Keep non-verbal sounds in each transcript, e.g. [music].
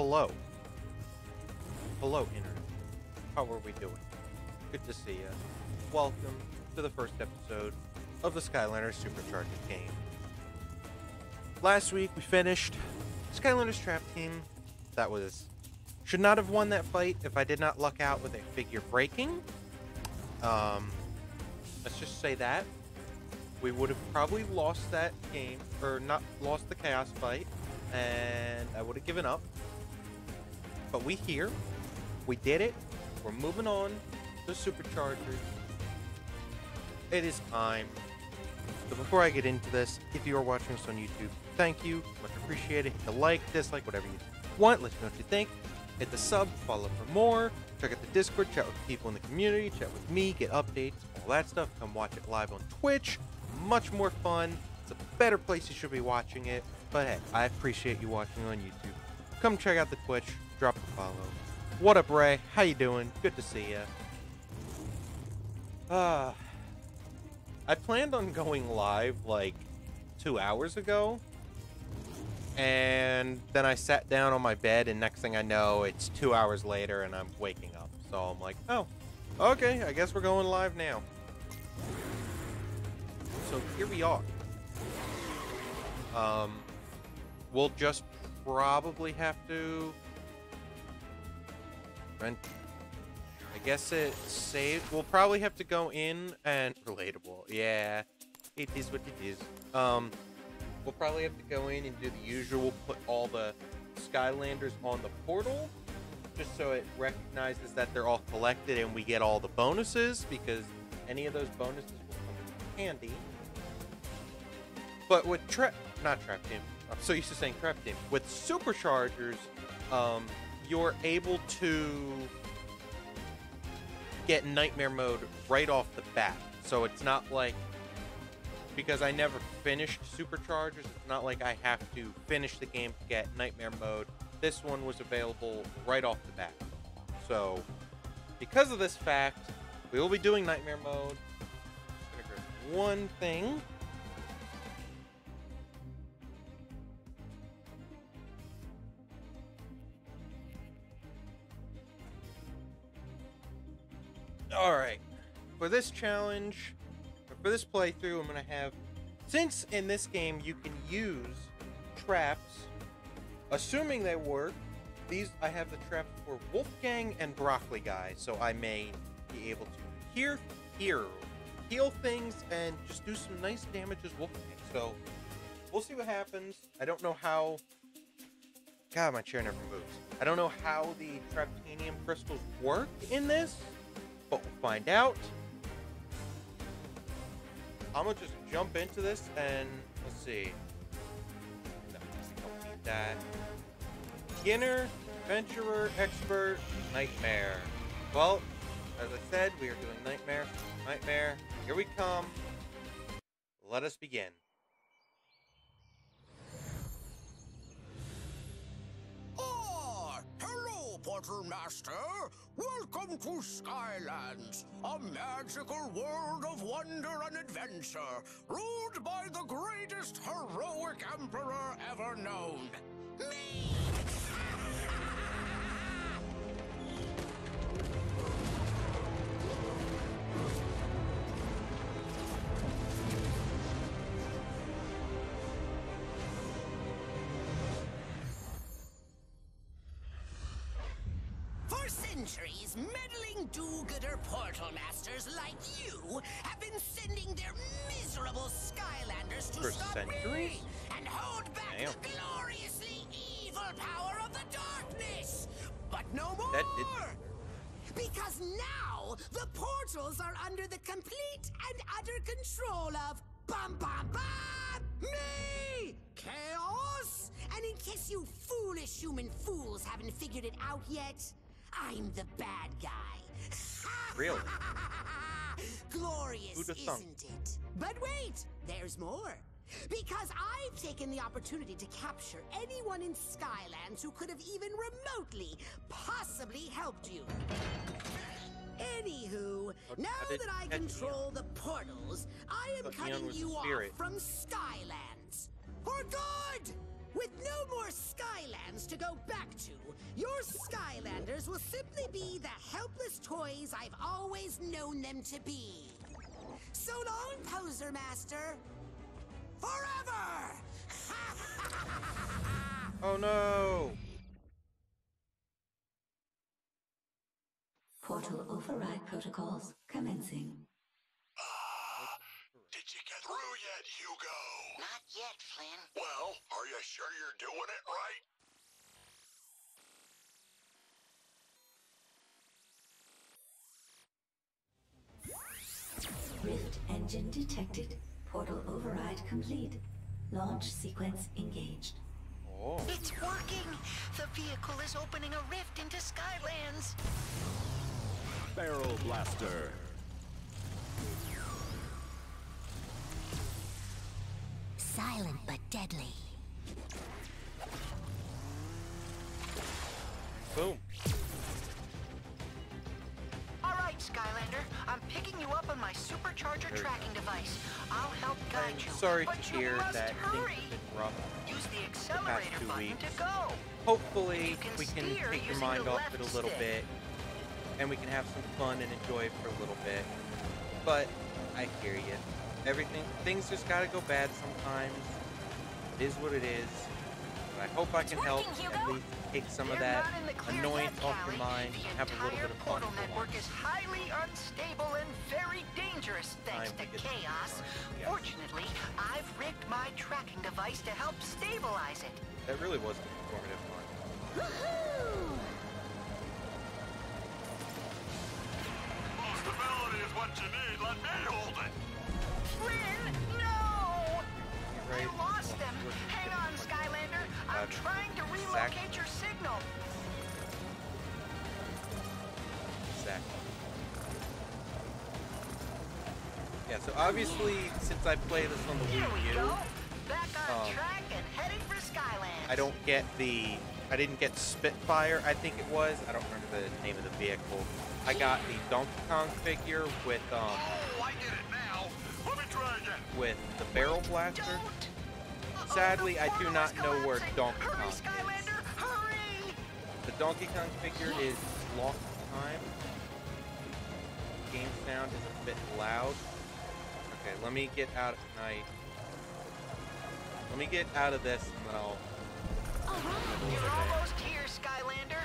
hello. Hello, Internet. How are we doing? Good to see you. Welcome to the first episode of the Skylanders Supercharged game. Last week we finished Skylanders Trap Team. That was. Should not have won that fight if I did not luck out with a figure breaking. Um, let's just say that. We would have probably lost that game, or not lost the Kaos fight, and I would have given up. But we here. We did it. We're moving on to Superchargers. It is time. So before I get into this, if you are watching this on YouTube, thank you. Much appreciated. Hit the like, dislike, whatever you want. Let me know what you think. Hit the sub, follow for more. Check out the Discord, chat with people in the community, chat with me, get updates, all that stuff. Come watch it live on Twitch. Much more fun. It's a better place you should be watching it. But hey, I appreciate you watching on YouTube. Come check out the Twitch, drop a follow. What up, Ray? How you doing? Good to see you. Uh, I planned on going live like two hours ago. And then I sat down on my bed, and next thing I know, it's two hours later, and I'm waking up. So I'm like, oh, okay, I guess we're going live now. So here we are. Um, we'll just probably have to rent. I guess it saved. We'll probably have to go in and relatable. Yeah, it is what it is. Um, we'll probably have to go in and do the usual. Put all the Skylanders on the portal, just so it recognizes that they're all collected and we get all the bonuses because any of those bonuses will come in handy. But with trap, not trap team. I'm so used to saying trap team. With superchargers, um, you're able to get nightmare mode right off the bat. So it's not like because I never finished superchargers, it's not like I have to finish the game to get nightmare mode. This one was available right off the bat. So because of this fact, we will be doing nightmare mode. One thing. All right. For this challenge, for this playthrough, I'm going to have. Since in this game you can use traps, assuming they work, these I have the traps for Wolfgang and Broccoli Guy, so I may be able to hear, hear, heal things, and just do some nice damage as Wolfgang. So we'll see what happens. I don't know how. God, my chair never moves. I don't know how the Traptanium crystals work in this but we'll find out. I'm gonna just jump into this and let's see. No, don't need that. Beginner, adventurer, expert, nightmare. Well, as I said, we are doing nightmare. Nightmare. Here we come. Let us begin. Master. Welcome to Skylands, a magical world of wonder and adventure, ruled by the greatest heroic emperor ever known. Me! Do-gooder portal masters like you have been sending their miserable Skylanders to For stop centuries? me and hold back Damn. the gloriously evil power of the darkness. But no more! That did- Because now the portals are under the complete and utter control of bum bum bum me, Kaos. And in case you foolish human fools haven't figured it out yet, I'm the bad guy. Really? [laughs] Glorious, isn't it? But wait, there's more. Because I've taken the opportunity to capture anyone in Skylands who could have even remotely, possibly helped you. Anywho, now that I you catch me control the portals, I am cutting you off from Skylands. For good! With no more Skylands to go back to, your Skylanders will simply be the helpless toys I've always known them to be. So long, Poser Master. Forever! [laughs] Oh no! Portal override protocols commencing. Did you get through yet, Hugo? Not Flynn. Well, are you sure you're doing it right? Rift engine detected. Portal override complete. Launch sequence engaged. Oh. It's working! The vehicle is opening a rift into Skylands! Barrel Blaster. Silent but deadly. Boom. Alright, Skylander. I'm picking you up on my supercharger Very tracking device. I'll help guide I'm you. sorry but to you hear must that things hurry. have been rough. Use the accelerator two button weeks. to go. Hopefully, can we can take your mind off it a little stick. bit, and we can have some fun and enjoy it for a little bit. But I hear you. Everything, things just gotta go bad sometimes. It is what it is. But I hope I can help working, at least take some of They're that not in the annoyance yet, off your mind The and have a little bit of fun portal network is highly unstable and very dangerous thanks Time to we get to chaos. start. Fortunately, I've rigged my tracking device to help stabilize it. That really was an informative one. Stability is what you need. Let me hold it. Flynn, no! Right. I lost them. Hang on, Skylander. I'm trying to relocate your signal. Exactly. Yeah, so obviously, since I play this on the Here Wii U. Um, track and heading for Skyland. I don't get the. I didn't get Spitfire, I think it was. I don't remember the name of the vehicle. I got the Donkey Kong figure with um with the Barrel Blaster. Sadly, I do not know where. Donkey Kong is. The Donkey Kong figure is lost time. Game sound is a bit loud. Okay, let me get out at night. Let me get out of this and then I'll. You're almost here, Skylander.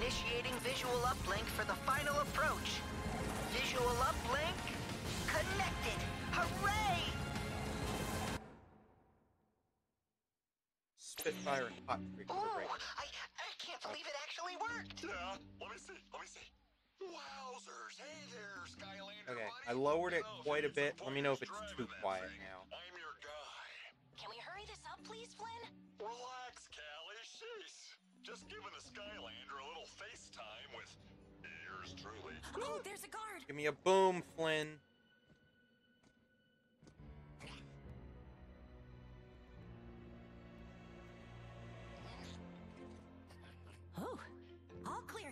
Initiating visual uplink for the final approach. Visual uplink connected. Hooray! Spitfire and Hot Streak Ooh. I, I can't believe it actually worked. Yeah. Let me see. Let me see. Wowzers. Hey there, Skylander. Okay, buddy. I lowered it quite a bit. Let me know if it's too quiet thing. now. I'm your guy. Can we hurry this up, please, Flynn? Relax, Cali. Sheesh. Just giving the Skylander a little FaceTime with yours truly. Oh, there's a guard. Give me a boom, Flynn.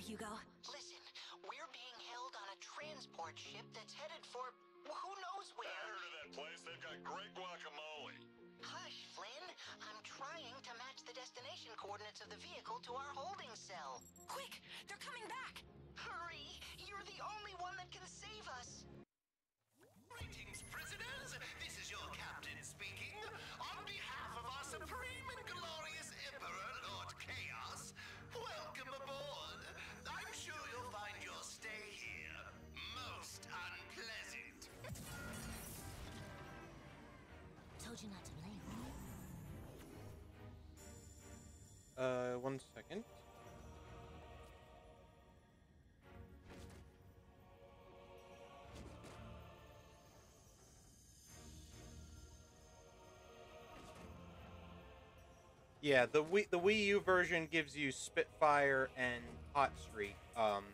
Hugo. Listen, we're being held on a transport ship that's headed for who knows I where. heard of that place. They've got great guacamole. Hush, Flynn. I'm trying to match the destination coordinates of the vehicle to our holding cell. Quick, they're coming back. Hurry! You're the only one that can save us. Greetings, prisoners! This is your captain speaking. Uh, one second. Yeah, the Wii the Wii U version gives you Spitfire and Hot Streak. Um,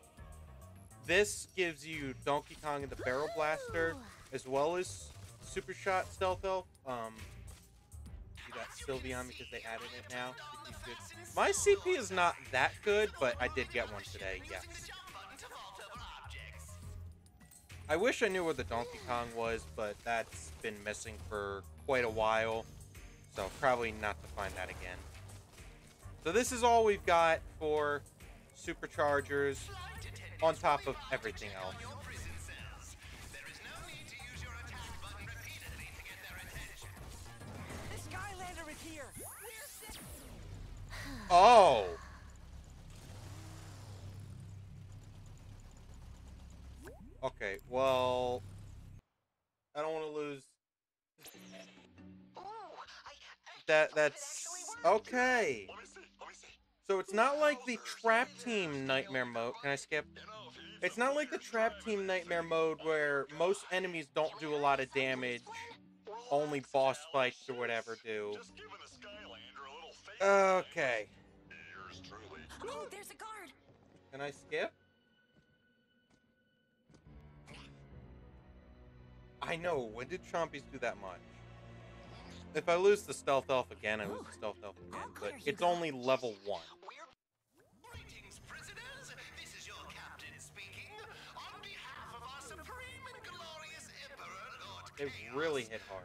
this gives you Donkey Kong and the Barrel Blaster, as well as Super Shot Stealth Elf. Um, you got Sylveon because they added it now. My CP is not that good, but I did get one today. Yes. I wish I knew where the Donkey Kong was, but that's been missing for quite a while. So probably not to find that again. So this is all we've got for superchargers on top of everything else. Oh. Okay, well, I don't want to lose. That that's okay. So it's not like the trap team nightmare mode. Can I skip? It's not like the trap team nightmare mode where most enemies don't do a lot of damage. Only boss fights or whatever do. Okay. Yours truly. Oh, there's a guard. Can I skip? I know. When did Chompies do that much? If I lose the stealth elf again, I lose the stealth elf again. But it's only level one. Greetings, prisoners. This is your captain speaking. On behalf of our supreme and glorious emperor, Lord It really hit hard.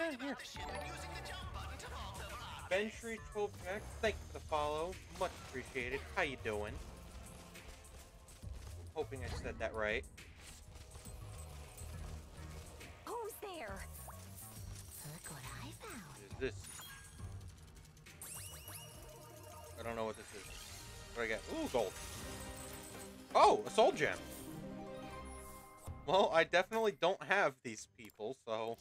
Objects. Bentree 12 Jack, thank you for the follow. Much appreciated. How you doing? Hoping I said that right. Who's there? Look what I found. What is this? I don't know what this is. What do I get? Ooh, gold. Oh, a soul gem. Well, I definitely don't have these people, so.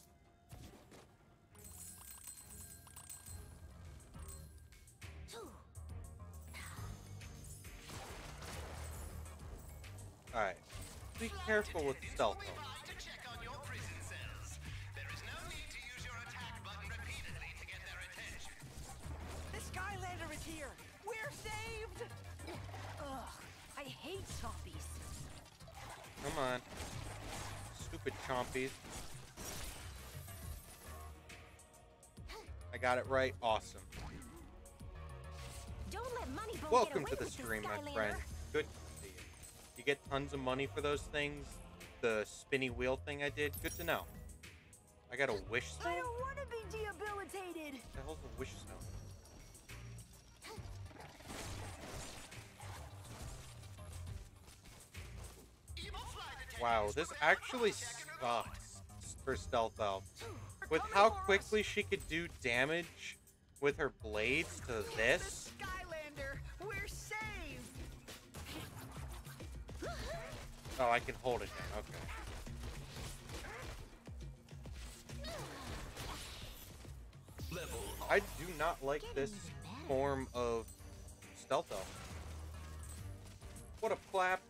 To get their attention. The Skylander is here. We're saved. Ugh, I hate zombies. Come on. Stupid chompies. I got it right. Awesome. Don't let money Welcome get to the stream, my friend. You get tons of money for those things. The spinny wheel thing I did. Good to know. I got a wish stone? I don't want to be debilitated. What the hell's a wish stone? Evil flight attendants Wow, this actually sucks for Stealth Elf. With how quickly she could do damage with her blades to this. Oh, I can hold it down. Okay. I do not like this form of stealth elf. What a clap.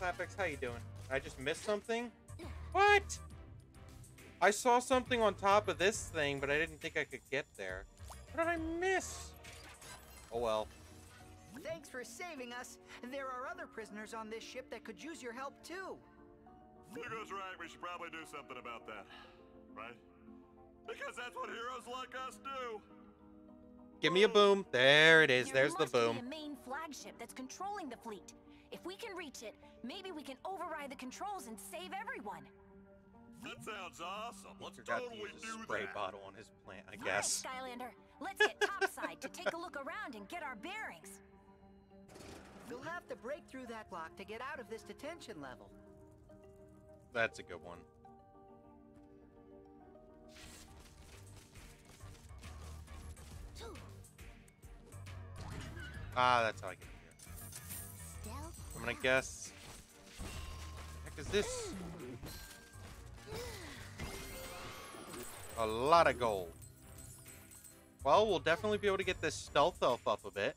Clapix, how you doing? I just missed something? What? I saw something on top of this thing, but I didn't think I could get there. What did I miss? Oh well. Thanks for saving us. There are other prisoners on this ship that could use your help too. Hugo's right. We should probably do something about that. Right? Because that's what heroes like us do. Give me a boom. There it is. There There's the must boom. Be a main flagship that's controlling the fleet. If we can reach it, maybe we can override the controls and save everyone. That sounds awesome. Let's Forgot to totally use a spray that. bottle on his plant, I All right, guess. Skylander, let's get topside to take a look around and get our bearings. You'll have to break through that lock to get out of this detention level. That's a good one. Ah, that's how I get here. I'm gonna guess. The heck is this? A lot of gold. Well, we'll definitely be able to get this stealth elf up a bit.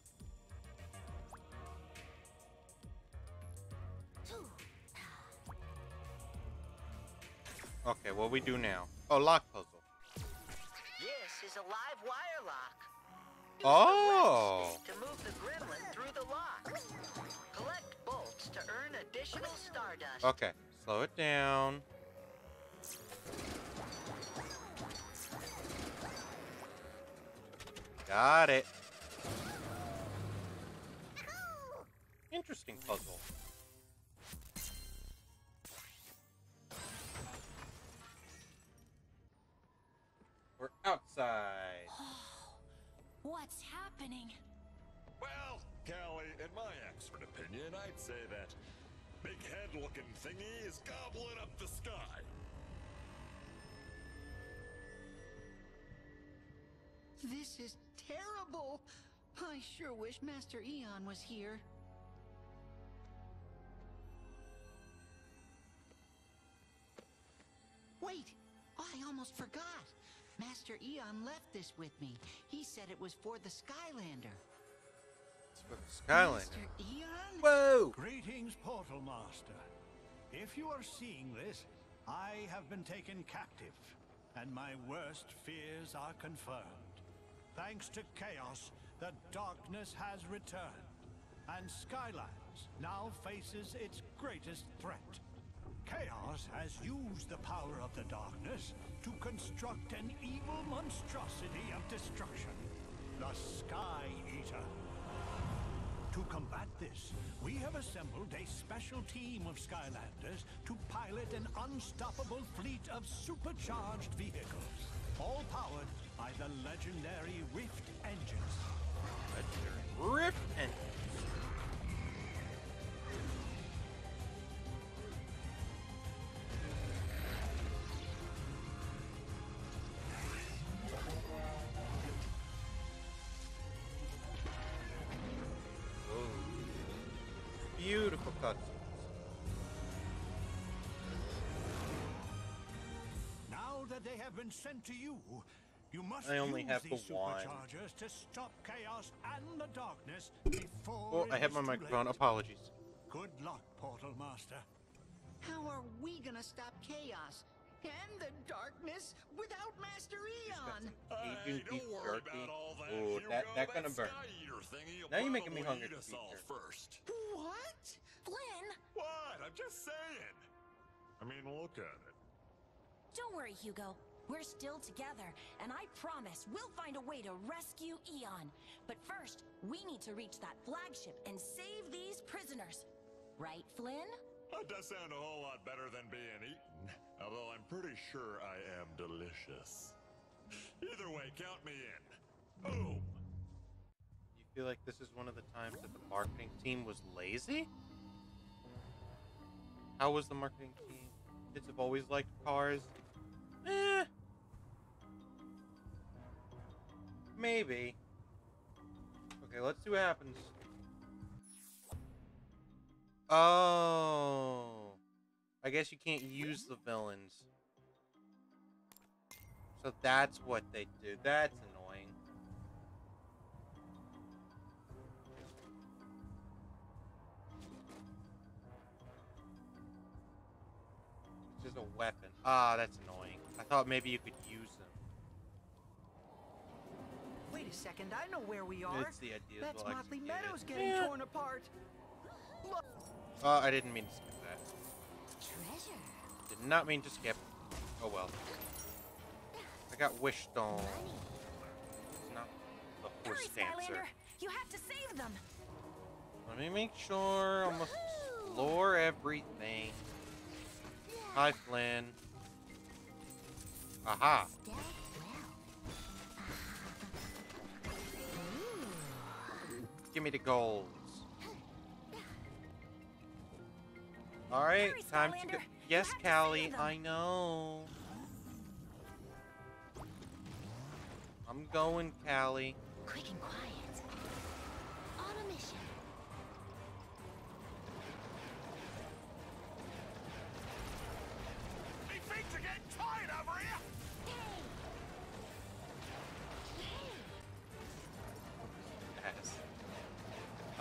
Okay, what we do now? Oh, lock puzzle. This is a live wire lock. Oh! To move the gremlin through the lock. Collect bolts to earn additional stardust. Okay, slow it down. Got it. Interesting puzzle. We're outside. [sighs] What's happening? Well, Cali, in my expert opinion, I'd say that big head looking thingy is gobbling up the sky. This is terrible. I sure wish Master Eon was here. Wait, I almost forgot. Master Eon left this with me. He said it was for the Skylander. It's for the Skylander. Master Eon? Whoa! Greetings, Portal Master. If you are seeing this, I have been taken captive, and my worst fears are confirmed. Thanks to Kaos, the darkness has returned, and Skylands now faces its greatest threat. Kaos has used the power of the darkness to construct an evil monstrosity of destruction, the Sky Eater. To combat this, we have assembled a special team of Skylanders to pilot an unstoppable fleet of supercharged vehicles, all powered by the legendary Rift engines. Legendary Rift engines. Beautiful cutscenes. Now that they have been sent to you, you must I only use have these the one. to stop Kaos and the darkness before Oh, I have my microphone. Apologies. Good luck, Portal Master. How are we gonna stop Kaos and the darkness without Master Eon? Cajun Hey, beef don't worry jerky. about all that. Ooh, Here that that gonna burn. Sky Eater thingy will Now you're making me hungry eat for us beef all first. What? Flynn, What? I'm just saying. I mean, look at it. don't worry, Hugo. We're still together, and I promise we'll find a way to rescue Eon. But first, we need to reach that flagship and save these prisoners. Right, Flynn? That does sound a whole lot better than being eaten, although I'm pretty sure I am delicious. Either way, count me in. Boom! You feel like this is one of the times that the marketing team was lazy? How was the marketing team? Kids have always liked cars. Eh. Maybe. Okay, let's see what happens. Oh. I guess you can't use the villains. So that's what they do. That's annoying. A weapon. Ah, that's annoying. I thought maybe you could use them. Wait a second, I know where we are. That's the idea That's well Motley executed. Meadows getting Yeah. torn apart. Look, Oh, I didn't mean to skip that. Treasure. Did not mean to skip. Oh well. I got wish stone. It's not the Hurry, horse dancer. Skylander! You have to save them! Let me make sure I must explore everything. Hi, Flynn. Aha. Give me the golds. Alright, Hurry, time to go. Yes, You have to Cali. I know. I'm going, Cali. Quick and quiet. On a mission.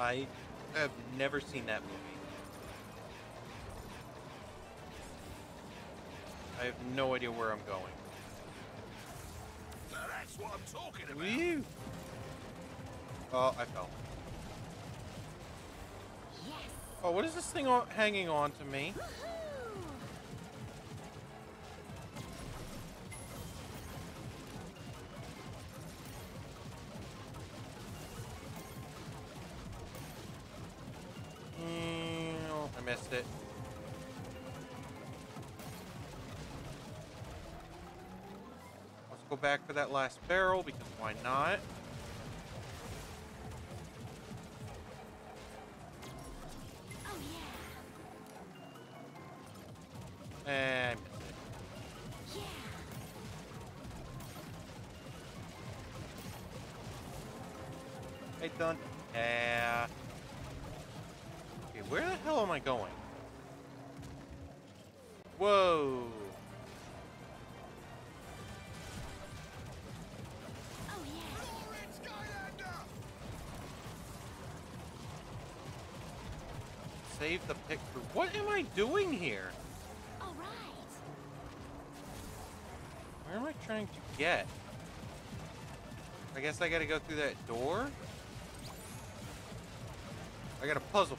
I have never seen that movie. I have no idea where I'm going. Now that's what I'm talking about. Woo! Oh, I fell. Yes. Oh, what is this thing hanging on to me? [laughs] back for that last barrel because why not? What am I doing here? All right. Where am I trying to get? I guess I gotta go through that door? I got a puzzle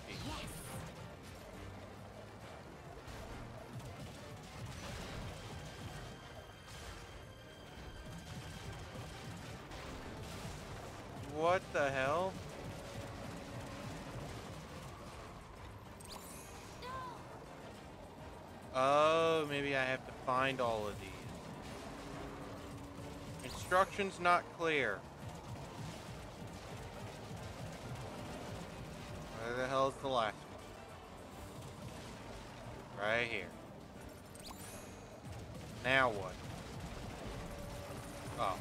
Instructions not clear. Where the hell is the last one? Right here. Now what? Oh.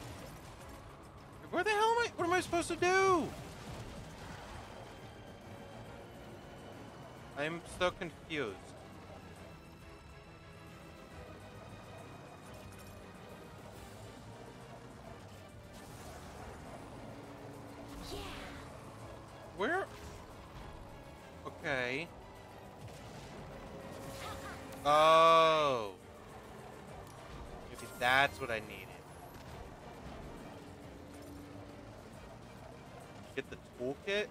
Where the hell am I? What am I supposed to do? I'm so confused. Oh. Maybe that's what I needed. Get the toolkit?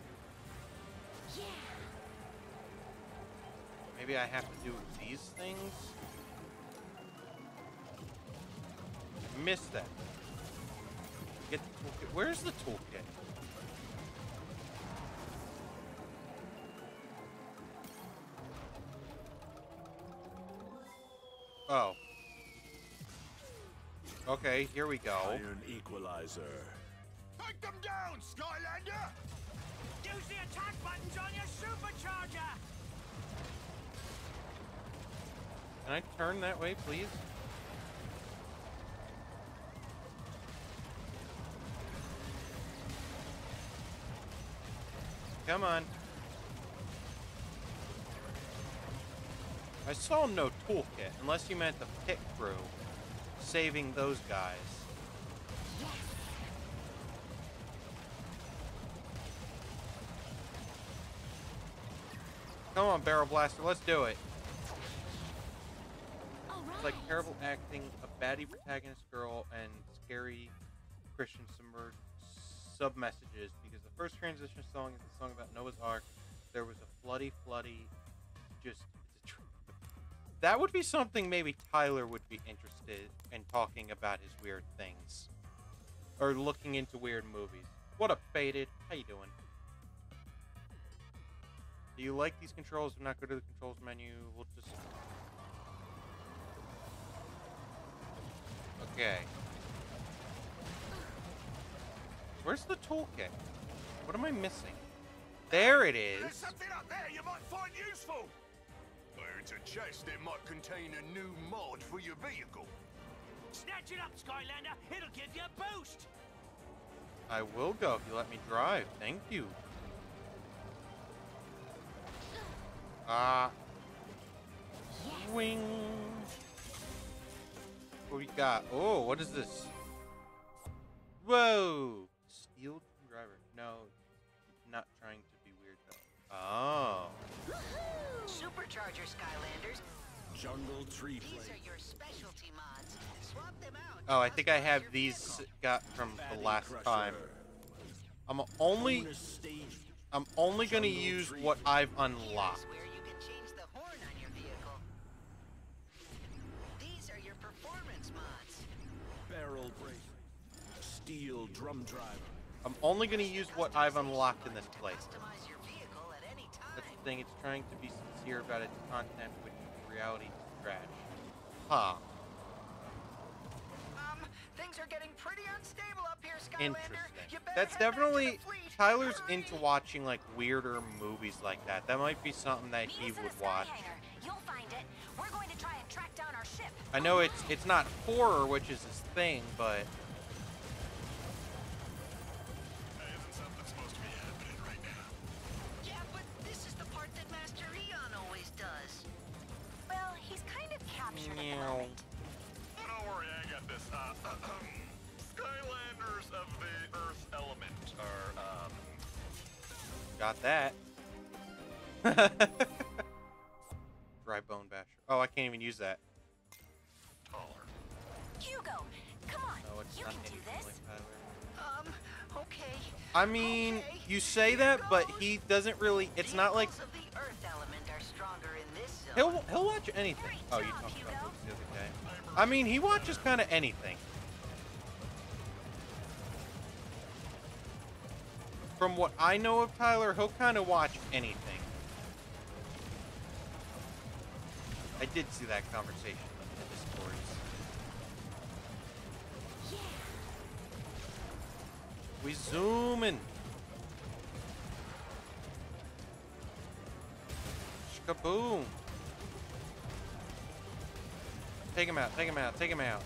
Yeah. Maybe I have to do these things? Missed that. Get the toolkit. Where's the toolkit? Oh. Okay, here we go. Iron Equalizer. Take them down, Skylander! Use the attack buttons on your supercharger! Can I turn that way, please? Come on. I saw no toolkit, unless you meant the pick crew saving those guys. Come on, Barrel Blaster, let's do it. All right. It's like terrible acting, a baddie protagonist girl, and scary Christian submerged sub messages. Because the first transition song is a song about Noah's Ark. There was a floody, floody, just. A that would be something maybe Tyler would be interested in talking about his weird things, or looking into weird movies. What up, faded? How you doing? Do you like these controls? Do not go to the controls menu. We'll just Okay. Where's the toolkit? What am I missing? There it is. There's something up there you might find useful! Where it's a chest that might contain a new mod for your vehicle. Snatch it up, Skylander! It'll give you a boost! I will go if you let me drive. Thank you. Ah. Wing. What we got? Oh, what is this? Whoa! Steel driver. No, not trying to be weird though. Oh. Supercharger Skylanders. Jungle Tree These are your specialty mods. Swap them out. Oh, I think I have these got from the last time. I'm only I'm only gonna use what I've unlocked. Where you can change the horn on your vehicle. These are your performance mods. Barrel brake. Steel drum driver. I'm only gonna use what I've unlocked in this place. Customize your vehicle at any time. That's the thing, it's trying to be hear about its content, which in reality is trash. Huh. Um, things are getting pretty unstable up here, Skylander. Interesting. That's head back to the definitely. Tyler's Hurry! into watching like weirder movies like that. That might be something that Meet he would watch. You'll find it. We're going to try and track down our ship. I know it's it's not horror, which is his thing, but captured Meow. Oh, don't worry, I got this. Uh, [clears throat] Skylanders of the Earth element are, um, got that. [laughs] Dry bone basher. Oh, I can't even use that. taller. Hugo, come on. No, it's you not can do this. like Tyler. Um, okay. I mean, Okay, you say that, here but he doesn't really. It's not like he'll he'll watch anything. Oh, you talked about this the other day. I mean, he watches kind of anything. From what I know of Tyler, he'll kind of watch anything. I did see that conversation in the Discords. Yeah. We zooming. Shkaboom. Take him out, take him out, take him out.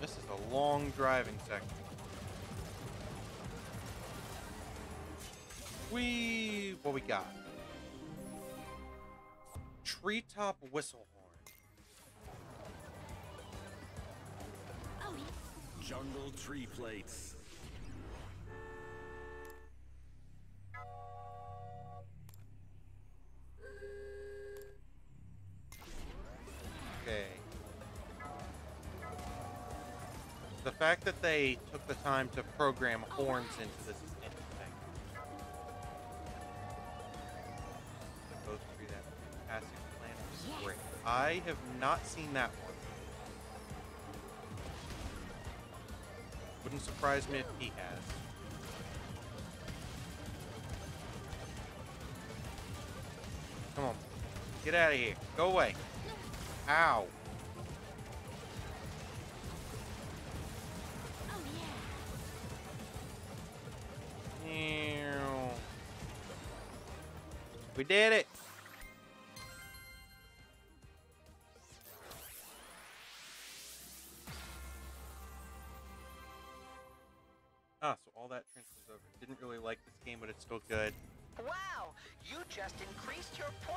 This is a long driving section. We what we got? Treetop whistle horn. Oh, yeah. Jungle tree plates. Okay. The fact that they took the time to program horns into this is interesting. Both agree that fantastic plan great. I have not seen that one. Wouldn't surprise me if he has. Come on. Get out of here. Go away. Ow. Oh, yeah. We did it. Ah, so all that transfers over. Didn't really like this game, but it's still good. Wow,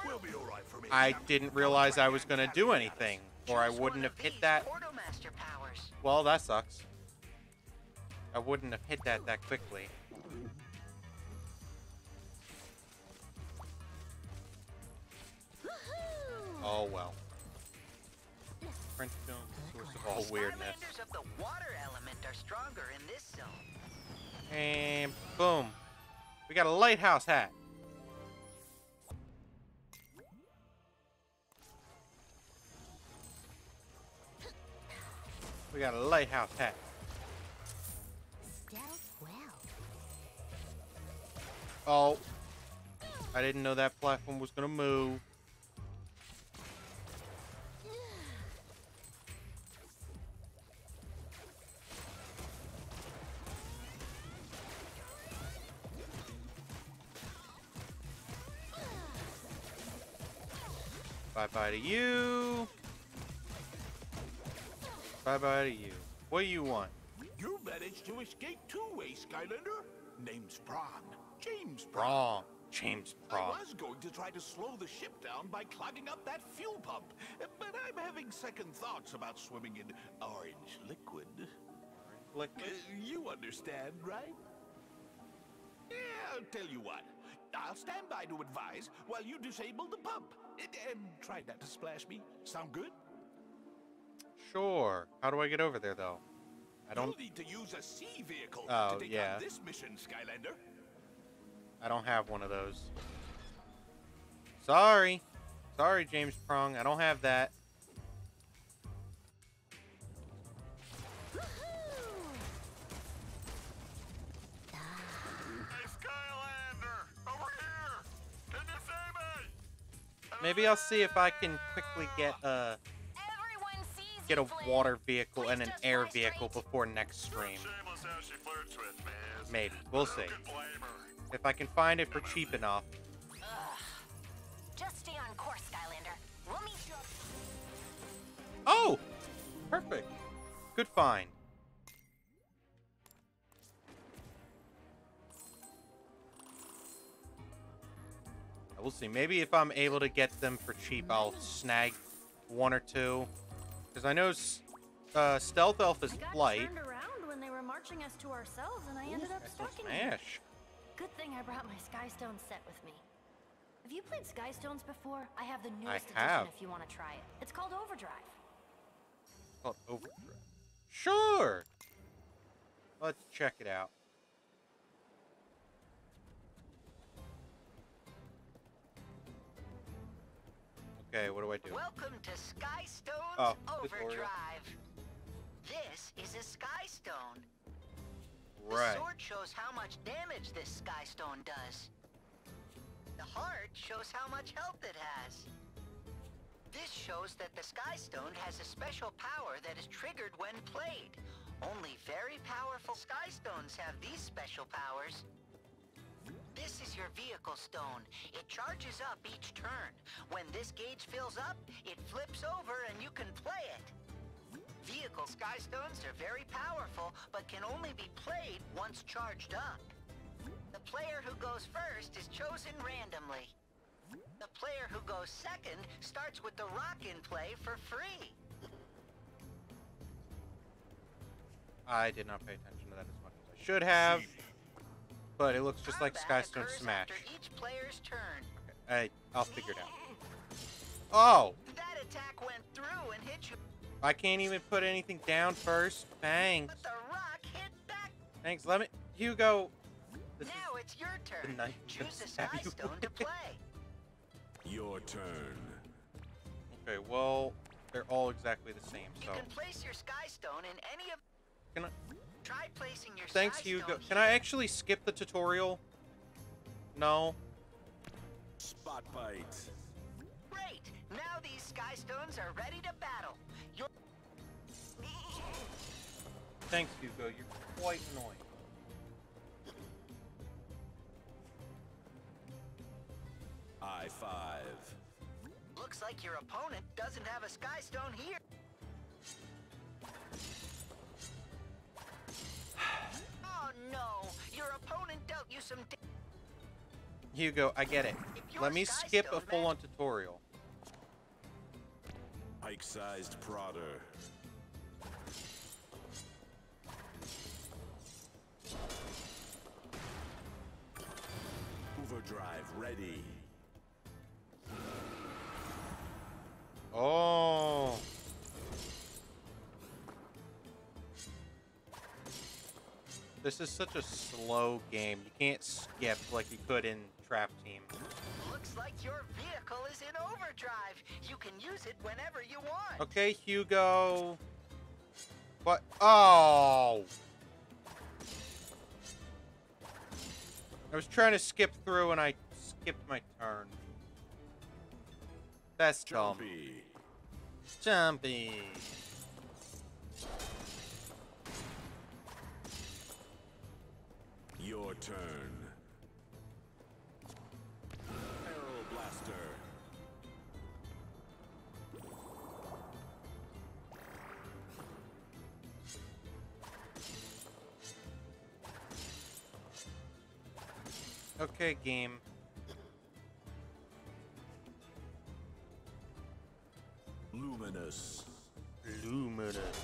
We'll be all right for me. I didn't realize I was gonna do anything, or I wouldn't have hit that. Well, that sucks. I wouldn't have hit that that quickly. Oh well. French film, source of all weirdness. Of the water element are stronger in this zone. And boom. We got a lighthouse hat. We got a lighthouse hat. Oh. I didn't know that platform was gonna move. Bye bye to you. Bye bye to you. What do you want? You managed to escape two-way, Skylander. Name's Prawn. James Wrong. James Prawn. I was going to try to slow the ship down by clogging up that fuel pump, but I'm having second thoughts about swimming in orange liquid. Lick- Uh, you understand, right? Yeah, I'll tell you what. I'll stand by to advise while you disable the pump. And, and try not to splash me. Sound good? Sure. How do I get over there, though? I don't. You'll need to use a sea vehicle oh, to take yeah. this mission, Skylander. I don't have one of those. Sorry. Sorry, James Prong. I don't have that. Maybe I'll see if I can quickly get a get a water vehicle and an air vehicle before next stream. Shameless how she flirts with me, isn't Maybe. We'll see. could blame her? If I can find it for cheap enough. Just stay on course, Skylander. We'll meet you. Oh! Perfect. Good find. We'll see. Maybe if I'm able to get them for cheap, I'll snag one or two. Because I know uh, Stealth Elf is flight. turned around when they were marching us to ourselves, and I ended up Excellent stalking them. Smash. Good thing I brought my Skystone set with me. Have you played Skystones before? I have the newest edition if you want to try it. It's called Overdrive. Called Overdrive. Sure. Let's check it out. Okay, what do I do? Welcome to Skystone's Oh, tutorial. Overdrive. This is a Skystone. Right. The sword shows how much damage this Skystone does. The heart shows how much health it has. This shows that the Skystone has a special power that is triggered when played. Only very powerful Skystones have these special powers. This is your vehicle stone. It charges up each turn. When this gauge fills up, it flips over and you can play it. Vehicle Skystones are very powerful, but can only be played once charged up. The player who goes first is chosen randomly. The player who goes second starts with the rock in play for free. I did not pay attention to that as much as I should have. But it looks just like Combat Skystone Smash. After each player's turn. I, I'll figure it out. Oh! That attack went through and hit you, I can't even put anything down first. Thanks. but the rock hit back. Thanks. Let me. Hugo. This Now it's your turn. night Choose a stab you Skystone to [laughs] play. Your turn. okay. Well, they're all exactly the same. You So can place your Skystone in any of. can I? Try placing your Thanks, Skystone Hugo. here. Can I actually skip the tutorial? No. Spot bite. Great. Now these Skystones are ready to battle. Your Thanks, Hugo. You're quite annoying. I five. looks like your opponent doesn't have a sky stone here. Oh no! Your opponent dealt you some. Hugo, I get it. Let me skip a full-on tutorial. Pike-sized prodder. Overdrive ready. This is such a slow game. You can't skip like you could in Trap Team. Looks like your vehicle is in overdrive. You can use it whenever you want. Okay, Hugo. What? Oh. I was trying to skip through and I skipped my turn. That's dumb. Jumpy. Jumpy. Your turn. Arrow blaster. Okay, game. Luminous. Luminous.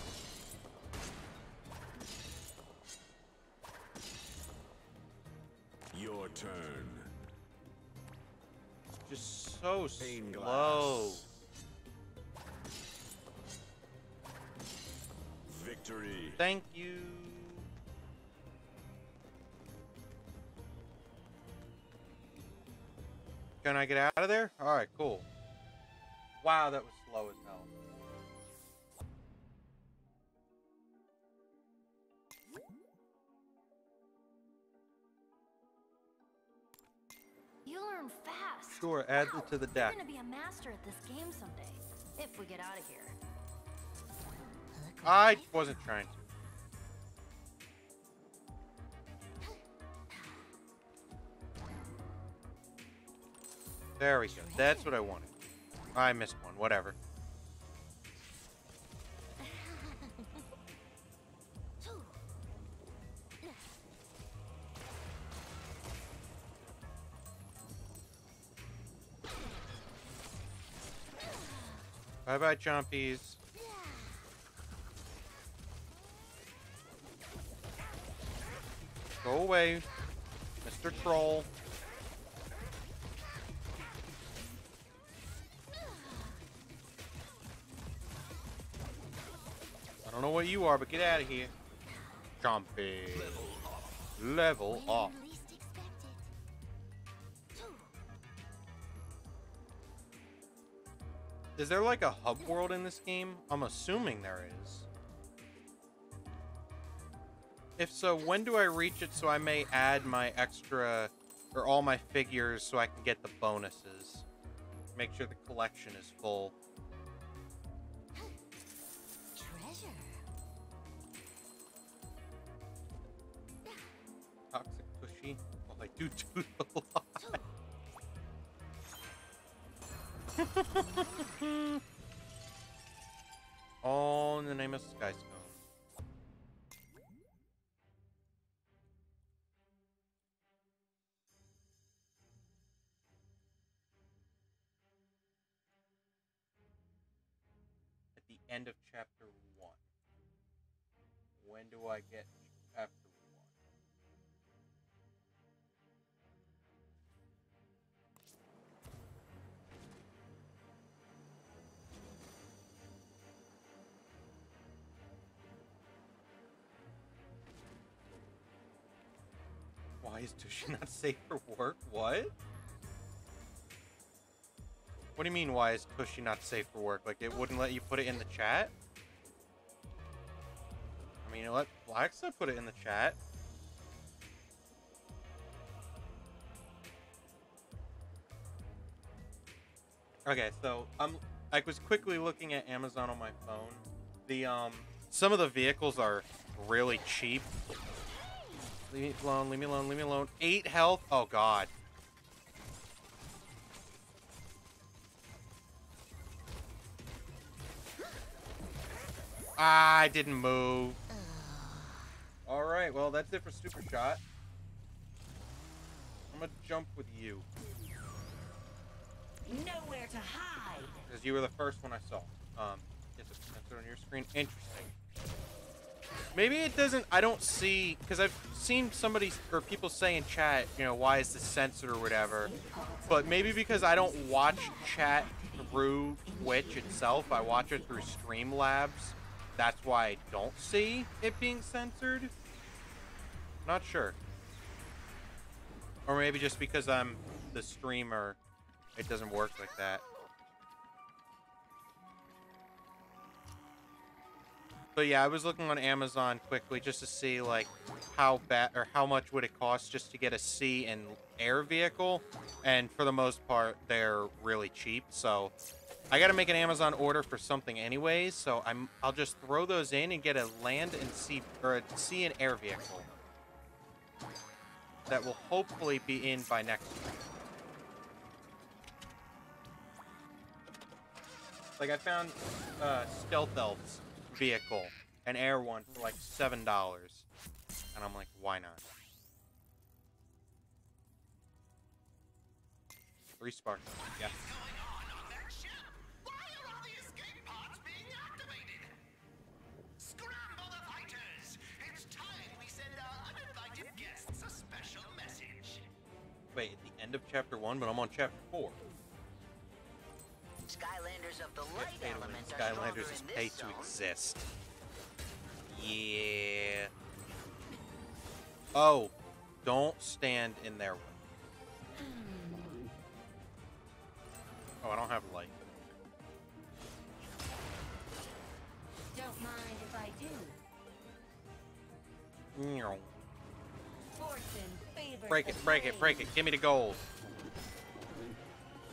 So slow. Victory. Thank you. Can I get out of there? Alright, cool. Wow, that was slow as hell. You learn fast. Sure, add it to the deck. gonna be a master at this game someday, if we get out of here. I wasn't trying to. There we go. That's what I wanted. I missed one. Whatever. Bye bye, Chompies. Go away, Mr. Troll. I don't know what you are, but get out of here. Chompy. Level off. Is there like a hub world in this game? I'm assuming there is. If so, when do I reach it so I may add my extra or all my figures so I can get the bonuses? Make sure the collection is full. Treasure. Toxic Tushy. Well, oh, I do do a lot. [laughs] All in the name of Skystone. At the end of chapter one. When do I get Why is Tushy not [laughs] safe for work? What? What do you mean, why is Tushy not safe for work? Like, it wouldn't let you put it in the chat? I mean, it let Blacksa put it in the chat. Okay, so I'm I was quickly looking at Amazon on my phone. The um some of the vehicles are really cheap. Leave me alone, leave me alone, leave me alone. Eight health. Oh god. Ah, I didn't move. Alright, well that's it for Super Shot. I'm gonna jump with you. Nowhere to hide. Because you were the first one I saw. Um, it's a sensor on your screen. Interesting. Maybe it doesn't. I don't see because I've seen somebody or people say in chat, you know, why is this censored or whatever. But maybe because I don't watch chat through Twitch itself, I watch it through Streamlabs. That's why I don't see it being censored. Not sure. Or maybe just because I'm the streamer, it doesn't work like that. But yeah, I was looking on Amazon quickly just to see like how bad or how much would it cost just to get a sea and air vehicle, and for the most part, they're really cheap. So I got to make an Amazon order for something anyways. So I'm I'll just throw those in and get a land and sea or a sea and air vehicle that will hopefully be in by next week. Like I found uh, Stealth Elves vehicle, an air one for like seven dollars, and I'm like, why not? Three spark. Yes. Scramble the fighters! It's time we send our uninvited guests a special message. Wait, at the end of chapter one, but I'm on chapter four. Stronger Skylanders is paid to exist. Yeah. Oh, don't stand in their way. Hmm. Oh, I don't have light. Don't mind if I do. Meow. Fortune Break it, break it, break it. Give me the gold.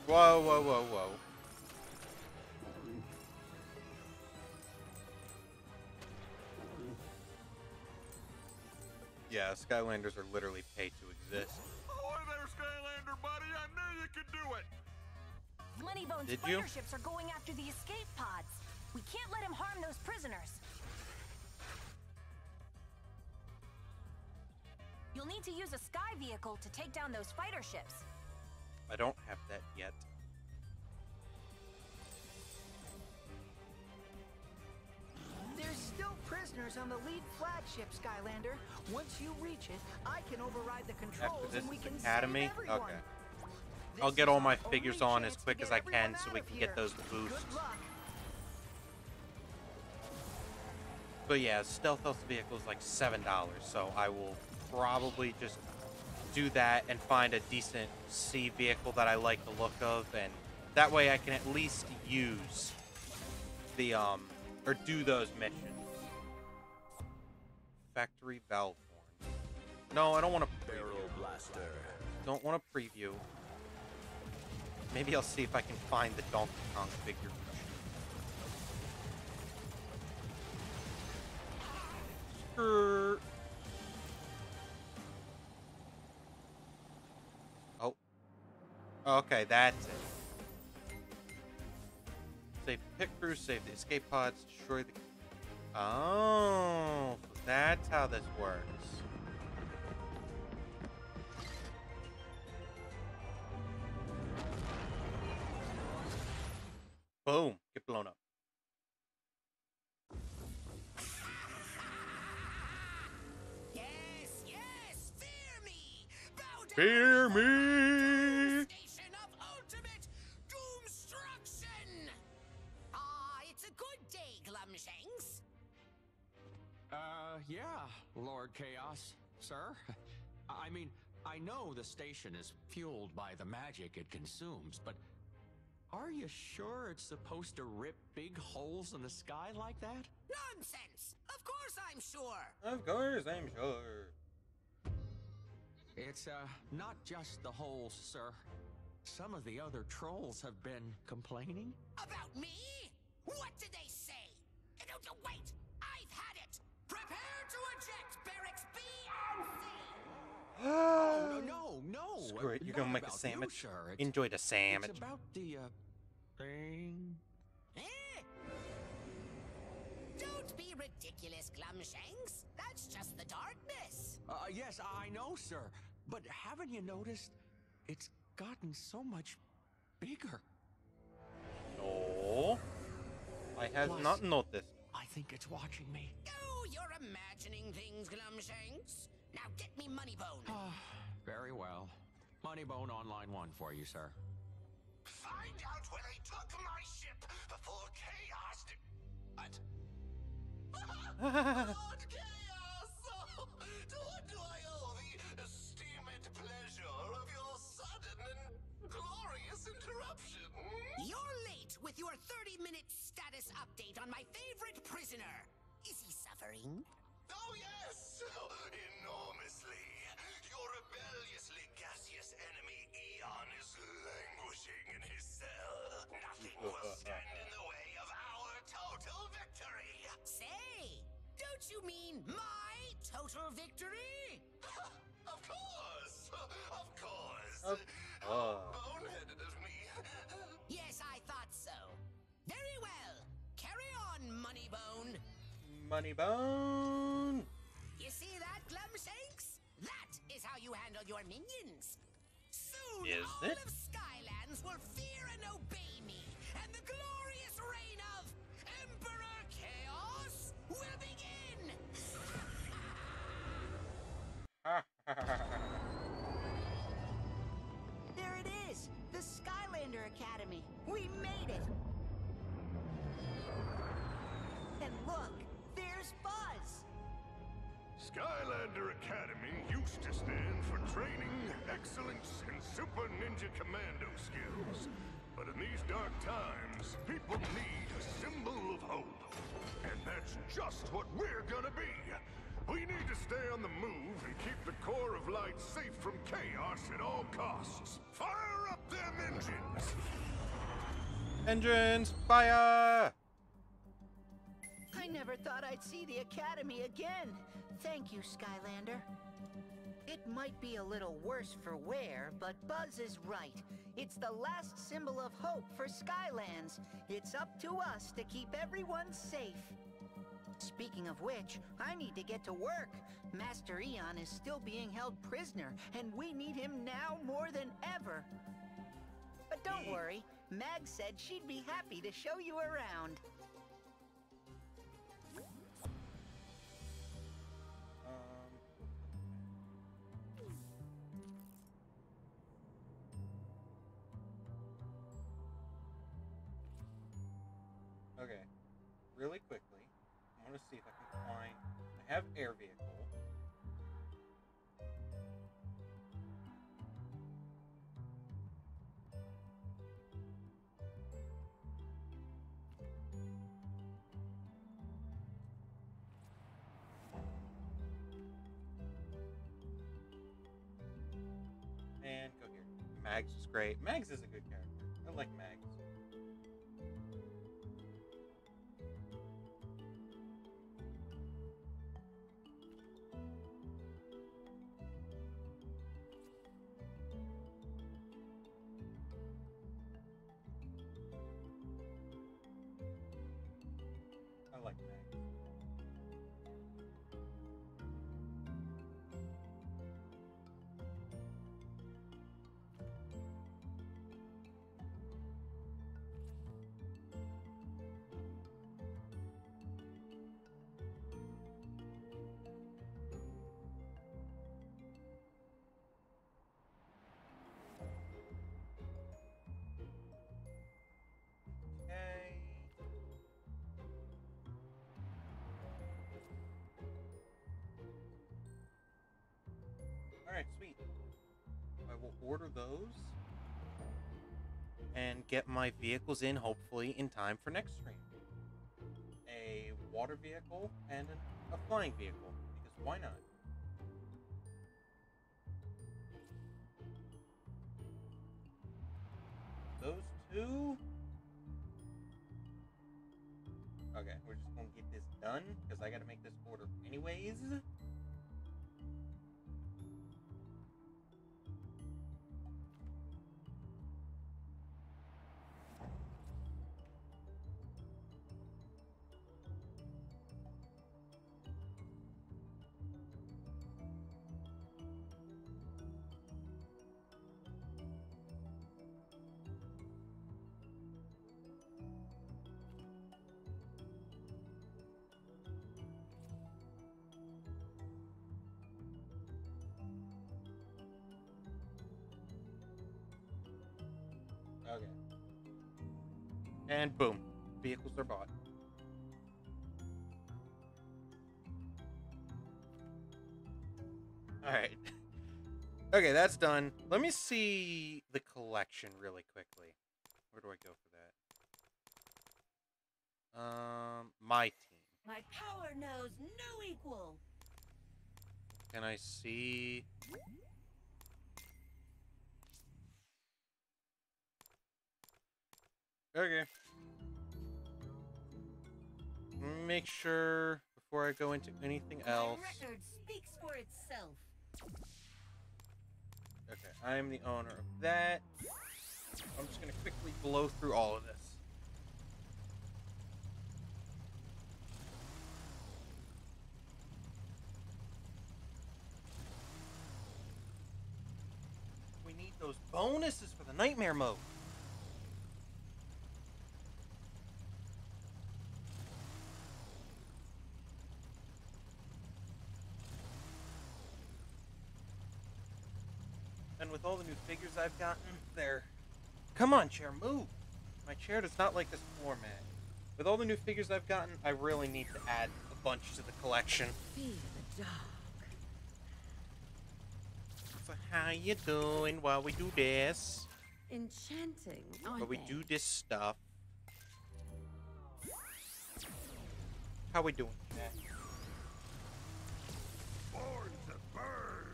Whoa, whoa, whoa, whoa. Yeah, Skylanders are literally paid to exist. Oh, Ahoy there, Skylander buddy! I knew you could do it! Moneybone's Did you? fighter ships are going after the escape pods. We can't let him harm those prisoners. You'll need to use a sky vehicle to take down those fighter ships. I don't have that yet. There's still prisoners on the lead flagship, Skylander. Once you reach it, I can override the After controls this and we can Academy? save everyone. Okay. I'll get all my figures on as quick as I can so we can here. get those boosts. But yeah, Stealth Elf vehicle is like seven dollars, so I will probably just do that and find a decent sea vehicle that I like the look of, and that way I can at least use the um or do those missions. Factory valve horn. No, I don't want to Barrel blaster. don't want to preview. Maybe I'll see if I can find the Donkey Kong figure. Oh. Okay, that's it. Save the pit crew, save the escape pods, destroy the. Oh, so that's how this works. Boom. Get blown up. Yes, yes, fear me! Fear me! Station is fueled by the magic it consumes, but are you sure it's supposed to rip big holes in the sky like that? Nonsense! Of course I'm sure! Of course, I'm sure. It's, uh, not just the holes, sir. Some of the other trolls have been complaining. About me? What did they no, [sighs] no, no! Screw it, you're gonna make a sandwich. You, sir. It's, Enjoy the sandwich. It's about the, uh, thing. Eh? Don't be ridiculous, Glumshanks. That's just the darkness. Uh, yes, I know, sir. But haven't you noticed? It's gotten so much bigger. No. I have Plus- not noticed. I think it's watching me. Oh, you're imagining things, Glumshanks. Now get me Moneybone. [sighs] Very well. Moneybone on line one for you, sir. Find out where they took my ship before Kaos. d- What? [laughs] Lord Kaos! Oh, to what do I owe the esteemed pleasure of your sudden and glorious interruption? You're late with your 30-minute status update on my favorite prisoner. Is he suffering? Mean my total victory? [laughs] of course! Of course! Of How boneheaded of me. [laughs] Yes, I thought so. Very well. Carry on, Moneybone. Money bone. You see that, Glumshanks? That is how you handle your minions. Soon Is all it? of Skylands will fear and obey There it is! The Skylander Academy! We made it! And look, there's Buzz! Skylander Academy used to stand for training, excellence, and super ninja commando skills. But in these dark times, people need a symbol of hope. And that's just what we're gonna be. We need to stay on the move and keep the core of light safe from Kaos at all costs. Fire up them engines! Engines, fire! I never thought I'd see the Academy again. Thank you, Skylander. It might be a little worse for wear, but Buzz is right. It's the last symbol of hope for Skylands. It's up to us to keep everyone safe. Speaking of which, I need to get to work. Master Eon is still being held prisoner, and we need him now more than ever. But don't worry, Mag said she'd be happy to show you around. Um, okay, really quickly, want to see if I can find. I have air vehicle. And go here. Mags is great. Mags is a good character. I like Mags. Alright, sweet. I will order those and get my vehicles in, hopefully, in time for next stream. A water vehicle and an, a flying vehicle, because why not? Those two? Okay, we're just gonna get this done, because I gotta make this order anyways. And boom, vehicles are bought. Alright. [laughs] Okay, that's done. Let me see the collection really quickly. Where do I go for that? Um, my team. My power knows no equal. Can I see? Okay. Make sure before I go into anything else. My record speaks for itself. Okay, I am the owner of that. I'm just gonna quickly blow through all of this. We need those bonuses for the nightmare mode. All the new figures I've gotten, they're... Come on, chair, move! My chair does not like this format. With all the new figures I've gotten, I really need to add a bunch to the collection. Feel the dark. So how you doing while we do this? Enchanting, aren't While we do this stuff. How we doing? Born to burn!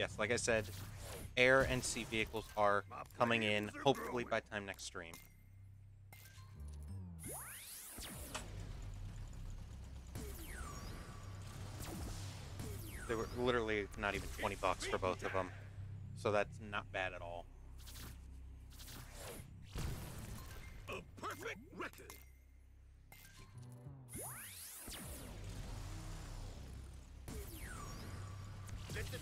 Yes, like I said, air and sea vehicles are coming in, hopefully by time next stream. They were literally not even 20 bucks for both of them. So that's not bad at all. A perfect record. Let the.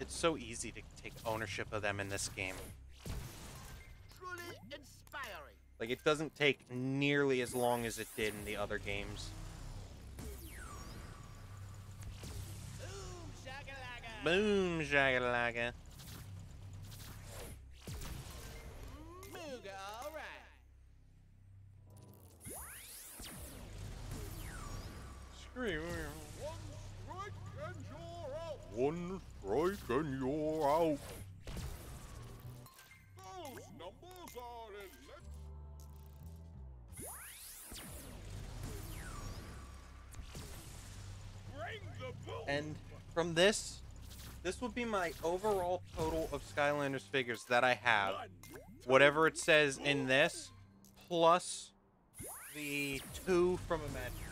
It's so easy to take ownership of them in this game. Truly inspiring. Like, it doesn't take nearly as long as it did in the other games. Boom, shagalaga. Mooga, all right. Scream. You're out. One strike and you're out. Those numbers are elect. Bring the boom. And from this, this would be my overall total of Skylanders figures that I have. Whatever it says in this, plus the two from Imagine.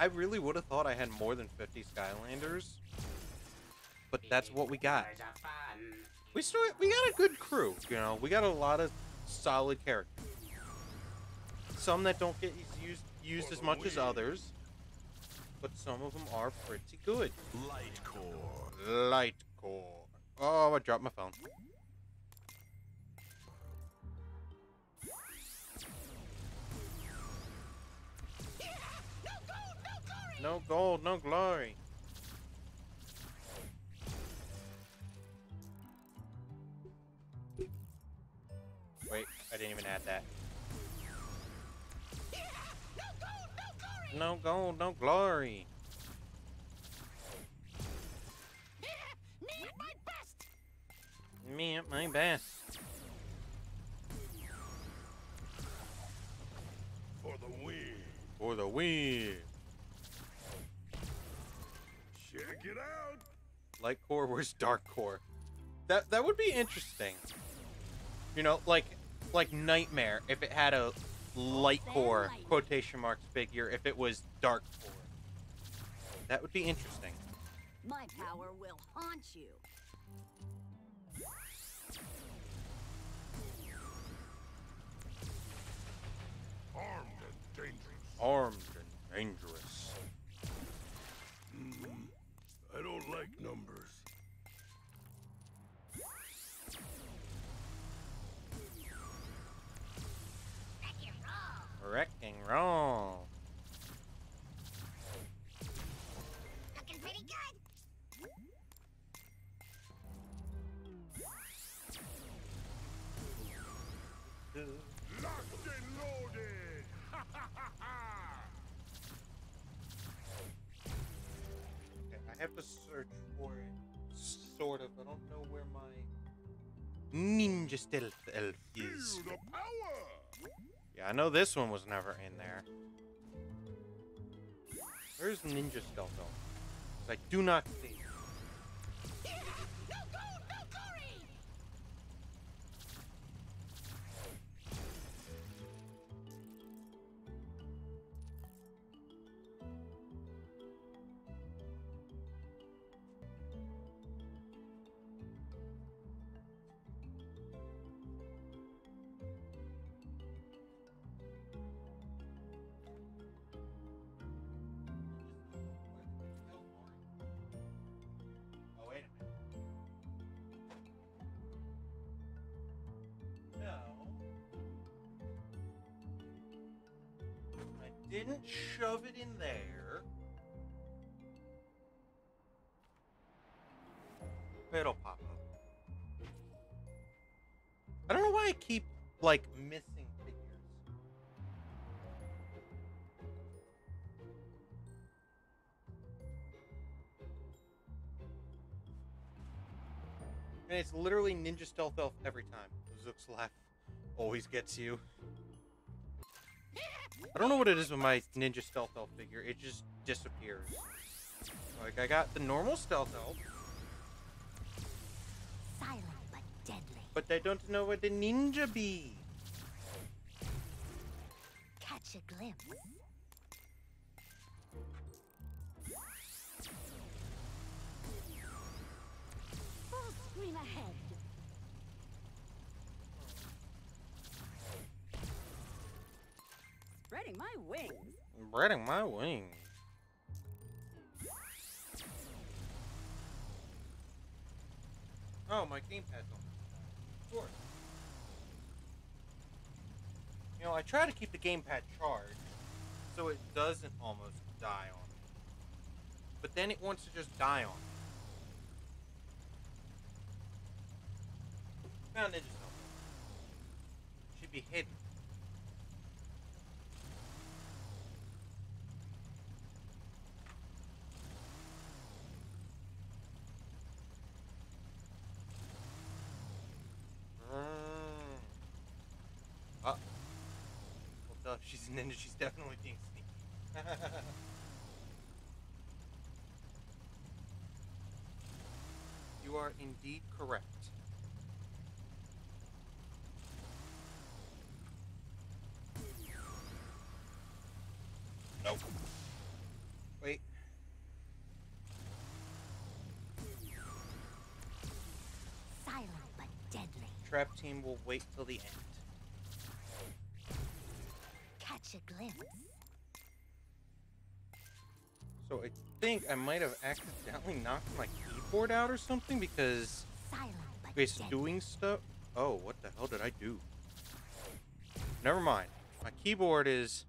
I really would have thought I had more than 50 Skylanders, but that's what we got. We still we got a good crew, you know. We got a lot of solid characters. Some that don't get used used as much as others, but some of them are pretty good. Light core. Light core. Oh, I dropped my phone. No gold, no glory. Wait, I didn't even add that. No gold, no glory. Me at my best. Me at my best. For the win. For the win. Check it out. Light core versus dark core. That that would be interesting. You know, like like Nightmare if it had a light core quotation marks figure if it was dark core. That would be interesting. My power will haunt you. Armed and dangerous. Armed and dangerous. Wrecking wrong. Looking pretty good. Locked and loaded. Okay, I have to search for it. Sort of. I don't know where my ninja stealth elf is. Feel the power. Yeah, I know this one was never in there. Where's ninja elf? 'Cause I do not see. Mm-hmm. shove it in there. It'll pop up. I don't know why I keep, like, missing figures. And it's literally Ninja Stealth Elf every time. Zook's laugh always gets you. I don't know what it is with my Ninja Stealth Elf figure. It just disappears. Like, I got the normal stealth elf, Silent but deadly. but I don't know what the ninja be. Catch a glimpse. Spreading my wings. Spreading my wings. Oh, my gamepad's on. Of course. You know, I try to keep the gamepad charged so it doesn't almost die on me. But then it wants to just die on me. Found ninja stone. Should be hidden. Mm. Uh. Well, duh, if she's a ninja, she's definitely being sneaky. [laughs] you are indeed correct. Nope. Wait. Silent but deadly. Trap team will wait till the end. So I think I might have accidentally knocked my keyboard out or something because it's doing stuff. Oh, what the hell did I do? Never mind. My keyboard is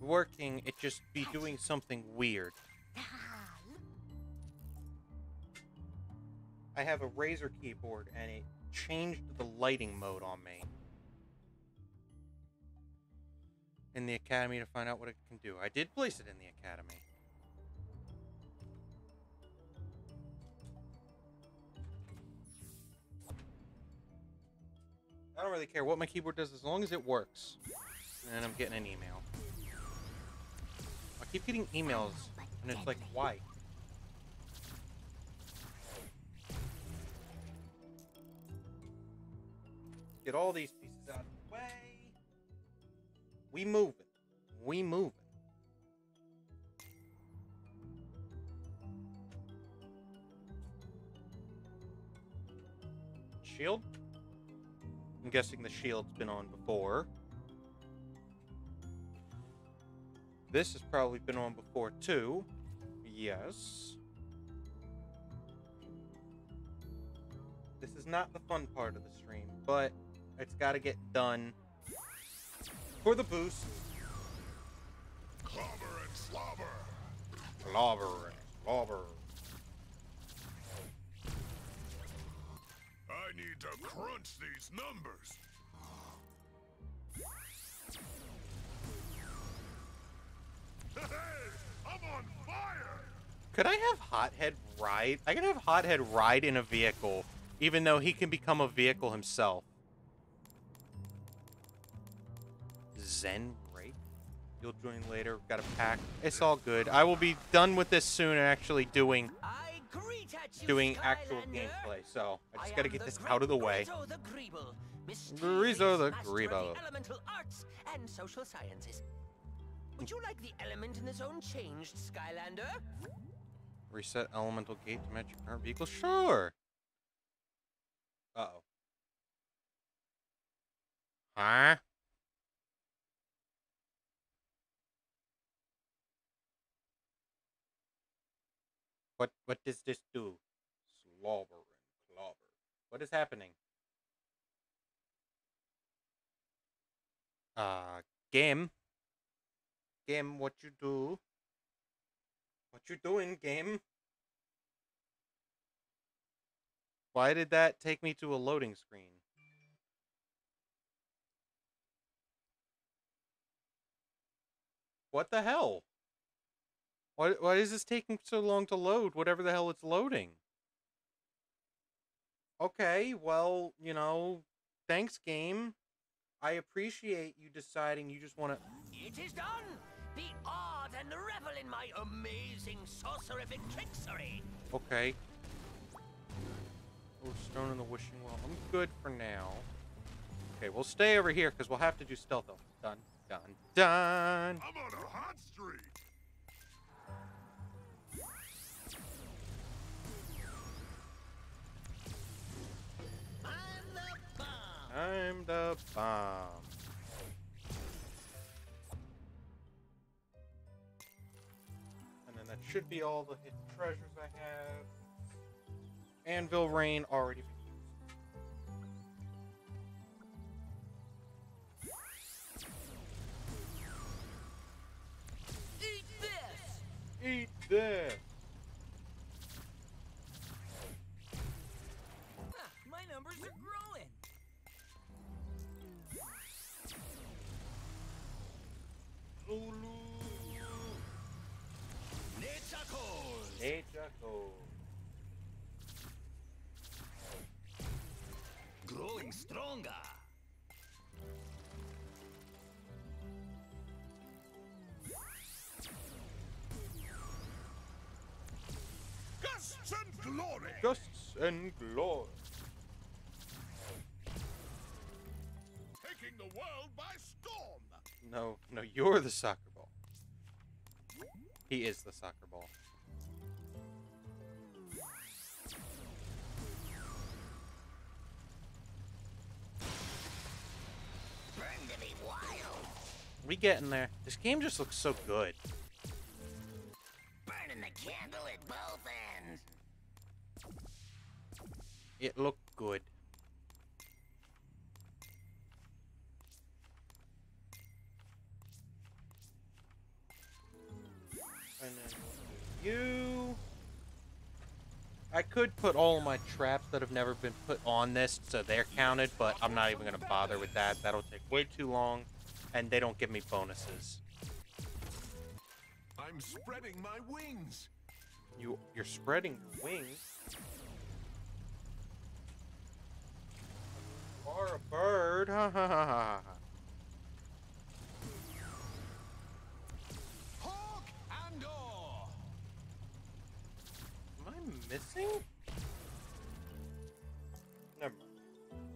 working. It just be doing something weird. I have a Razer keyboard and it changed the lighting mode on me. In the academy to find out what it can do. I did place it in the academy. I don't really care what my keyboard does as long as it works. And I'm getting an email. I keep getting emails, and it's like, why? Get all these We move it. We move it. Shield? I'm guessing the shield's been on before. This has probably been on before too. Yes. This is not the fun part of the stream, but it's got to get done for the boost. Clobber and slobber. Clobber and slobber. I need to crunch these numbers. Hey, I'm on fire! Could I have Hothead ride? I can have Hothead ride in a vehicle, even though he can become a vehicle himself. Zen Rake? You'll join later. Got a pack. It's all good. I will be done with this soon and actually doing I greet at you, doing actual gameplay. So I just gotta get this out of the way. Grizo the Greeble, mysterious Grizo the master of Greeble. the elemental arts and social sciences. Would you like the element in the zone changed, Skylander? Reset elemental gate to match your current vehicle? Sure. Uh oh. Huh? What what does this do? Slobber and clobber. What is happening? Uh game. Game, what you do? What you doing, game? Why did that take me to a loading screen? What the hell? Why, why is this taking so long to load, whatever the hell it's loading? Okay, well, you know, thanks, game. I appreciate you deciding you just want to... It is done! Be awed and the revel in my amazing sorcerific tricksery. Okay. Oh, stone in the wishing well. I'm good for now. Okay, we'll stay over here because we'll have to do stealth. elf. Done. Done. Done. I'm on a hot streak. I'm the bomb. And then that should be all the hidden treasures I have. Anvil Rain already. Eat this. Eat this. Stronger. Gusts and glory. Gusts and glory. Taking the world by storm. No, no, you're the soccer ball. He is the soccer ball. We getting there. This game just looks so good. Burning the candle at both ends. It looked good. And then you. I could put all my traps that have never been put on this so they're counted, but I'm not even going to bother with that. That'll take way too long, and they don't give me bonuses. I'm spreading my wings. You, you're spreading your wings. You are a bird. Ha ha ha ha. ha. Hawk and oar. Am I missing? Never mind.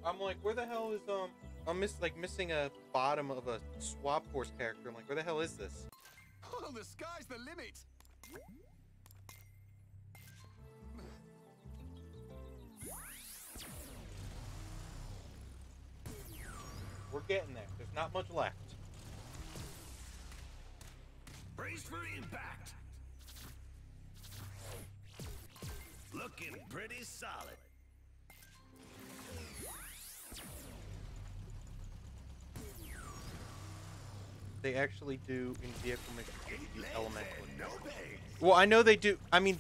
I'm like, where the hell is um? I'm miss like missing a bottom of a swap force character. I'm like, where the hell is this? Oh, the sky's the limit. We're getting there. There's not much left. Brace for impact. Looking pretty solid. They actually do in vehicle missions elemental. Well, I know they do. I mean,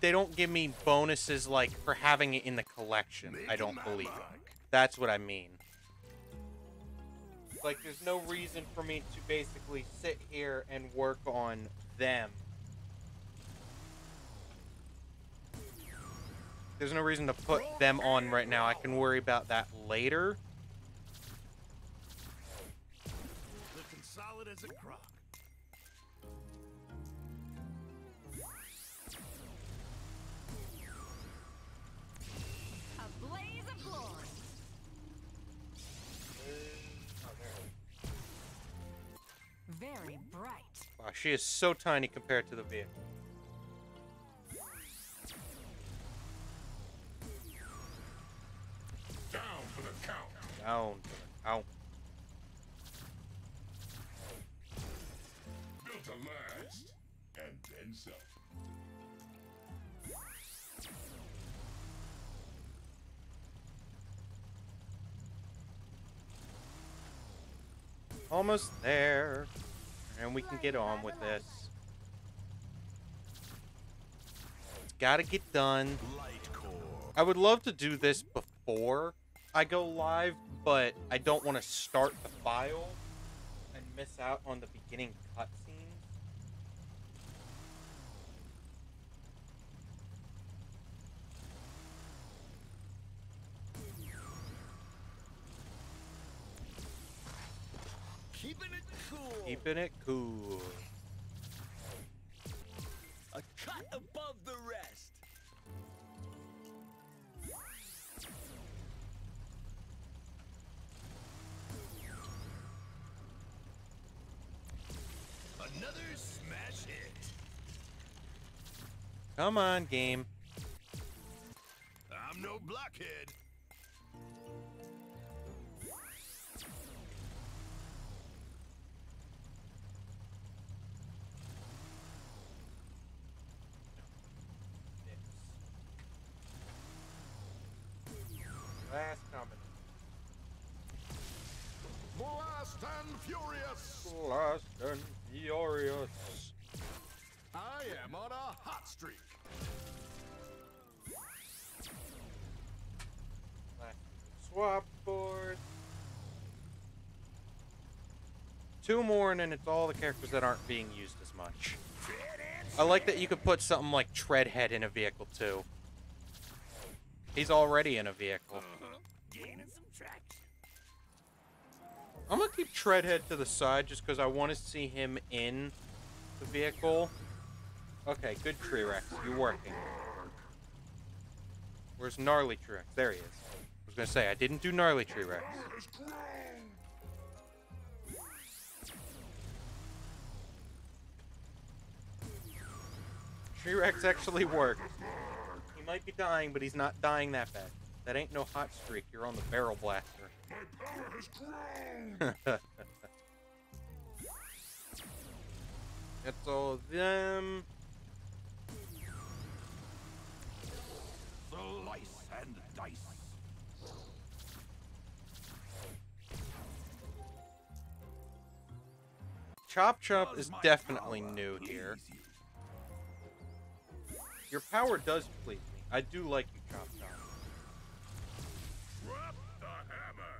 they don't give me bonuses like for having it in the collection. I don't believe. That's what I mean. Like, there's no reason for me to basically sit here and work on them. There's no reason to put them on right now. I can worry about that later. Looking solid as a crock. A blaze of glory. Very bright. Wow, she is so tiny compared to the vehicle. Down for the count. Down. Out. Built Almost there. And we can get on with this. It's gotta get done. I would love to do this before I go live, but I don't want to start the file and miss out on the beginning cutscene. Keeping it cool. Keeping it cool. A cut above the rest. Another smash hit. Come on, game. I'm no blockhead. Last comment. Blast and furious. Blast and furious. I am on a hot streak. Swap board. Two more, and then it's all the characters that aren't being used as much. I like that you could put something like Treadhead in a vehicle too. He's already in a vehicle. I'm gonna keep Treadhead to the side just because I want to see him in the vehicle. Okay, good Tree Rex. You're working. Where's Gnarly Tree Rex? There he is. I was gonna say I didn't do Gnarly Tree Rex. Tree Rex actually worked. He might be dying, but he's not dying that bad. That ain't no hot streak. You're on the barrel blaster. [laughs] That's all of them. Slice and dice. Chop Chop is definitely new here. Your power does please. I do like you, Chop Chop. Drop the hammer.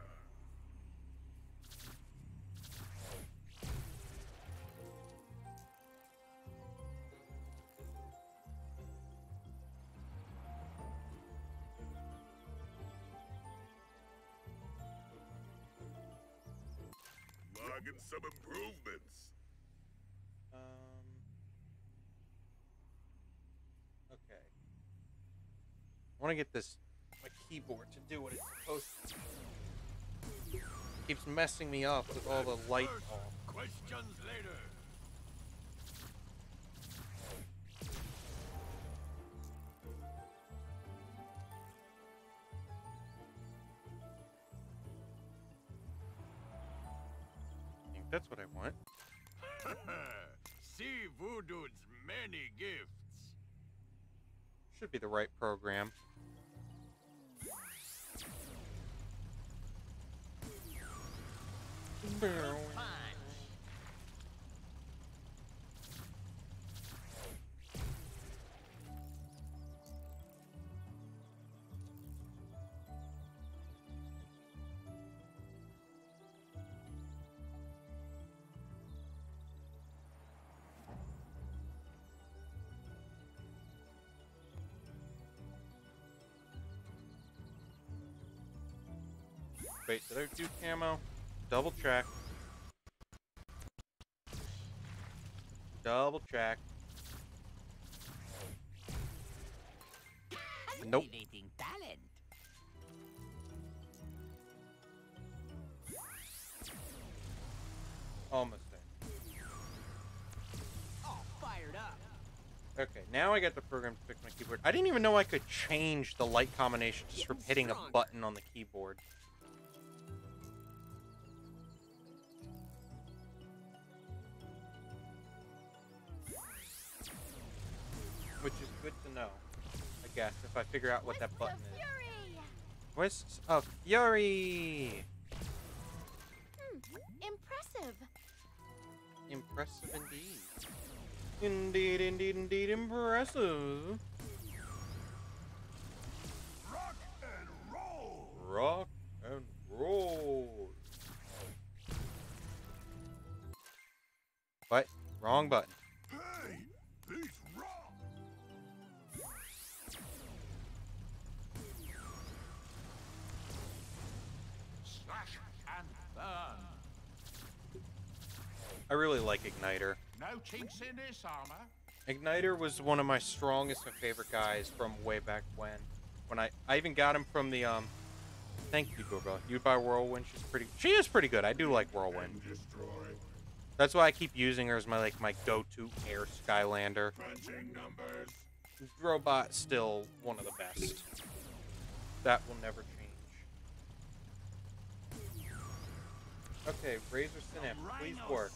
Logging some improvements. Want to get this my keyboard to do what it's supposed to. Do. Keeps messing me up with all the light. Questions later. I think that's what I want. [laughs] See Voodoo's many gifts. Should be the right program. Wait, did I do camo? Double track. Double track. Nope. Talent. Almost there. All fired up. Okay, now I got the program to fix my keyboard. I didn't even know I could change the light combination just from hitting a button on the keyboard. Know, I guess, if I figure out what that button is. Wisps of Fury! Hmm, impressive. Impressive indeed. Indeed, indeed, indeed, impressive. Rock and roll. Rock and roll. What? Wrong button. I really like Ignitor. No chinks in this armor. Ignitor was one of my strongest and favorite guys from way back when. When I I even got him from the um. Thank you, Gorba. You buy Whirlwind. She's pretty. She is pretty good. I do like Whirlwind. That's why I keep using her as my like my go-to air Skylander. Robot still one of the best. That will never Okay, Razer Synapse, please work.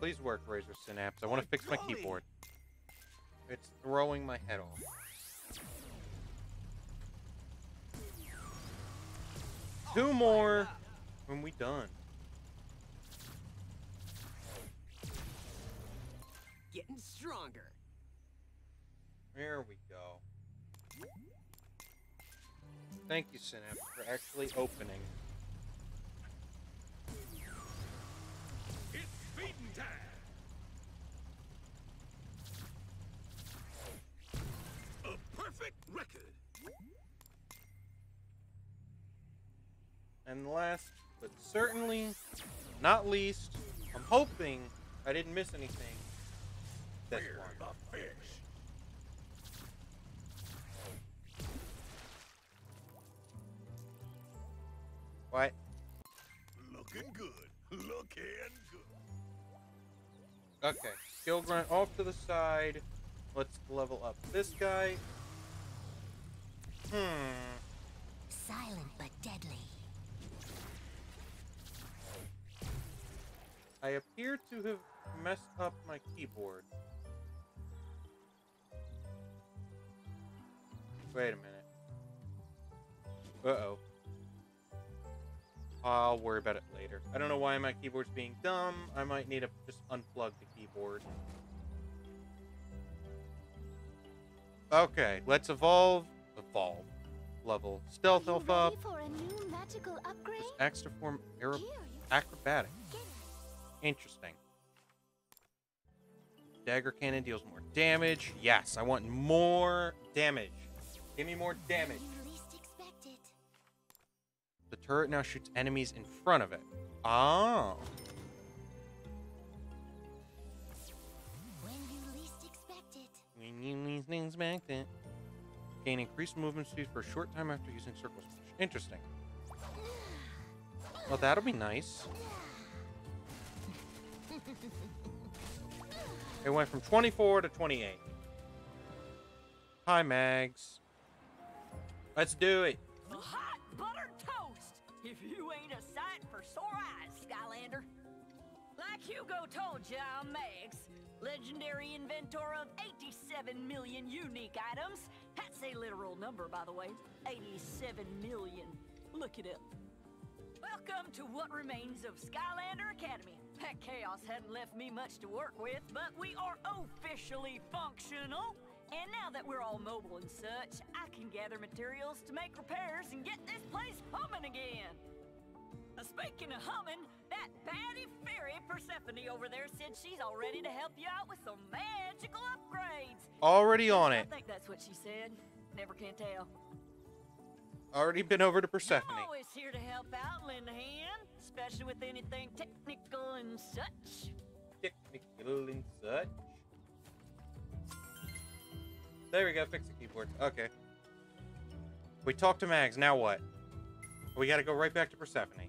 Please work, Razer Synapse. I want to fix my keyboard. It's throwing my head off. Two more, when we done. Getting stronger. There we go. Thank you, Synapse, for actually opening. It's feeding time. A perfect record. And last, but certainly not least, I'm hoping I didn't miss anything. This We're one. the fish. What? Looking good. Looking good. Okay, skill grunt off to the side. Let's level up this guy. Hmm. Silent but deadly. I appear to have messed up my keyboard. Wait a minute. Uh-oh. I'll worry about it later. I don't know why my keyboard's being dumb. I might need to just unplug the keyboard. Okay, let's evolve. Evolve. Level stealth elf up. For a new magical upgrade? Just axe to form aero- acrobatic. Interesting. Dagger cannon deals more damage. Yes, I want more damage. Give me more damage. You least expect it. The turret now shoots enemies in front of it. Oh. When you least expect it. When you least expect it. Gain increased movement speed for a short time after using circle smash. Interesting. Well, that'll be nice. It went from 24 to 28. Hi, Mags. Let's do it. Hot buttered toast! If you ain't a sight for sore eyes, Skylander. Like Hugo told you, I'm Mags, legendary inventor of 87 million unique items. That's a literal number, by the way. 87 million. Look it up. Welcome to what remains of Skylander Academy. That Kaos hadn't left me much to work with, but we are officially functional. And now that we're all mobile and such, I can gather materials to make repairs and get this place humming again. Uh, speaking of humming, that baddie fairy Persephone over there said she's all ready to help you out with some magical upgrades. Already on it. I think that's what she said. Never can tell. Already been over to Persephone. I'm always here to help out, lend a hand, especially with anything technical and such. Technical and such. There we go, fix the keyboard. Okay. We talked to Mags, now what? We gotta go right back to Persephone.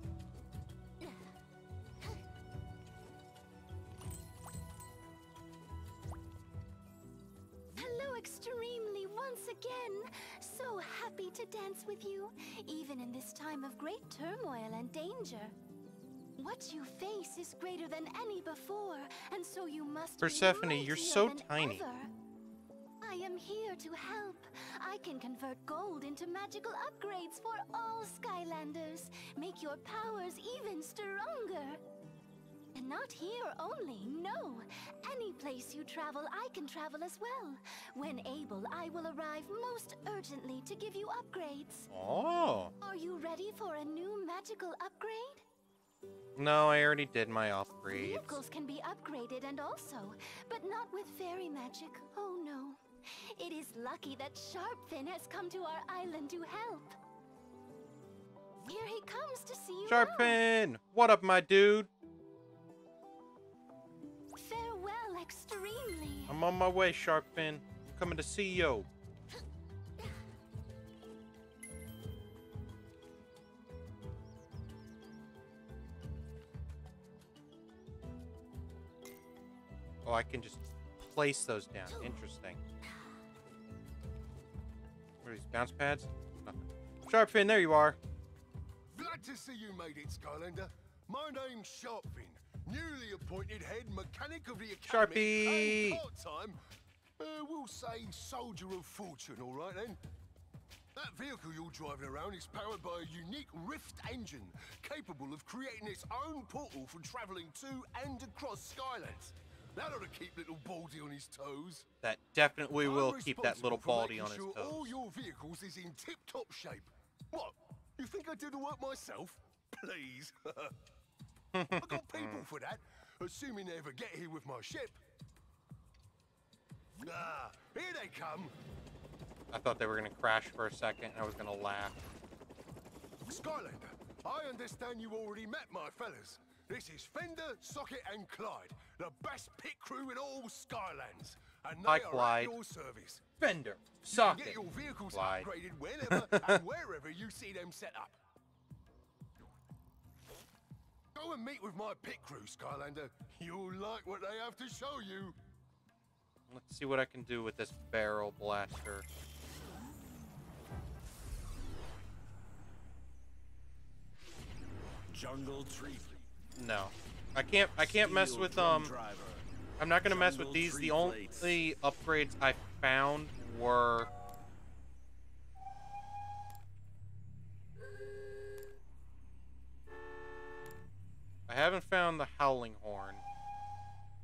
Hello, Extremely, once again. So happy to dance with you, even in this time of great turmoil and danger. What you face is greater than any before, and so you must be Persephone, you're so tiny. ever. I am here to help. I can convert gold into magical upgrades for all Skylanders. Make your powers even stronger. And not here only, no. Any place you travel, I can travel as well. When able, I will arrive most urgently to give you upgrades. Oh. Are you ready for a new magical upgrade? No, I already did my upgrades. Vehicles can be upgraded and also, but not with fairy magic. Oh no. It is lucky that Sharpfin has come to our island to help. Here he comes to see you. Sharpfin! What up, my dude? Farewell, extremely. I'm on my way, Sharpfin. I'm coming to see you. Oh, I can just place those down. Interesting. What are these bounce pads? Nothing. Sharpfin, there you are. Glad to see you made it, Skylander. My name's Sharpfin, newly appointed head mechanic of the Academy. Sharpie! Part-time, uh, we'll say soldier of fortune, all right then? That vehicle you're driving around is powered by a unique Rift engine, capable of creating its own portal for traveling to and across Skylands. That ought to keep little Baldy on his toes. That definitely will keep that little baldy on his sure toes. all your vehicles is in tip-top shape. What? You think I do the work myself? [laughs] Please. [laughs] I've got people [laughs] for that, assuming they ever get here with my ship. Ah, here they come. I thought they were gonna crash for a second, and I was gonna laugh. Skylander, I understand you already met my fellas. This is Fender, Socket, and Clyde, the best pit crew in all Skylands. And they Hi, are Clyde. at your service. Fender, You can get your vehicles Clyde. upgraded whenever [laughs] and wherever you see them set up. Go and meet with my pit crew, Skylander. You'll like what they have to show you. Let's see what I can do with this barrel blaster. Jungle Tree. No, I can't. I can't mess with um. I'm not gonna mess with these. The only upgrades I found were. I haven't found the howling horn,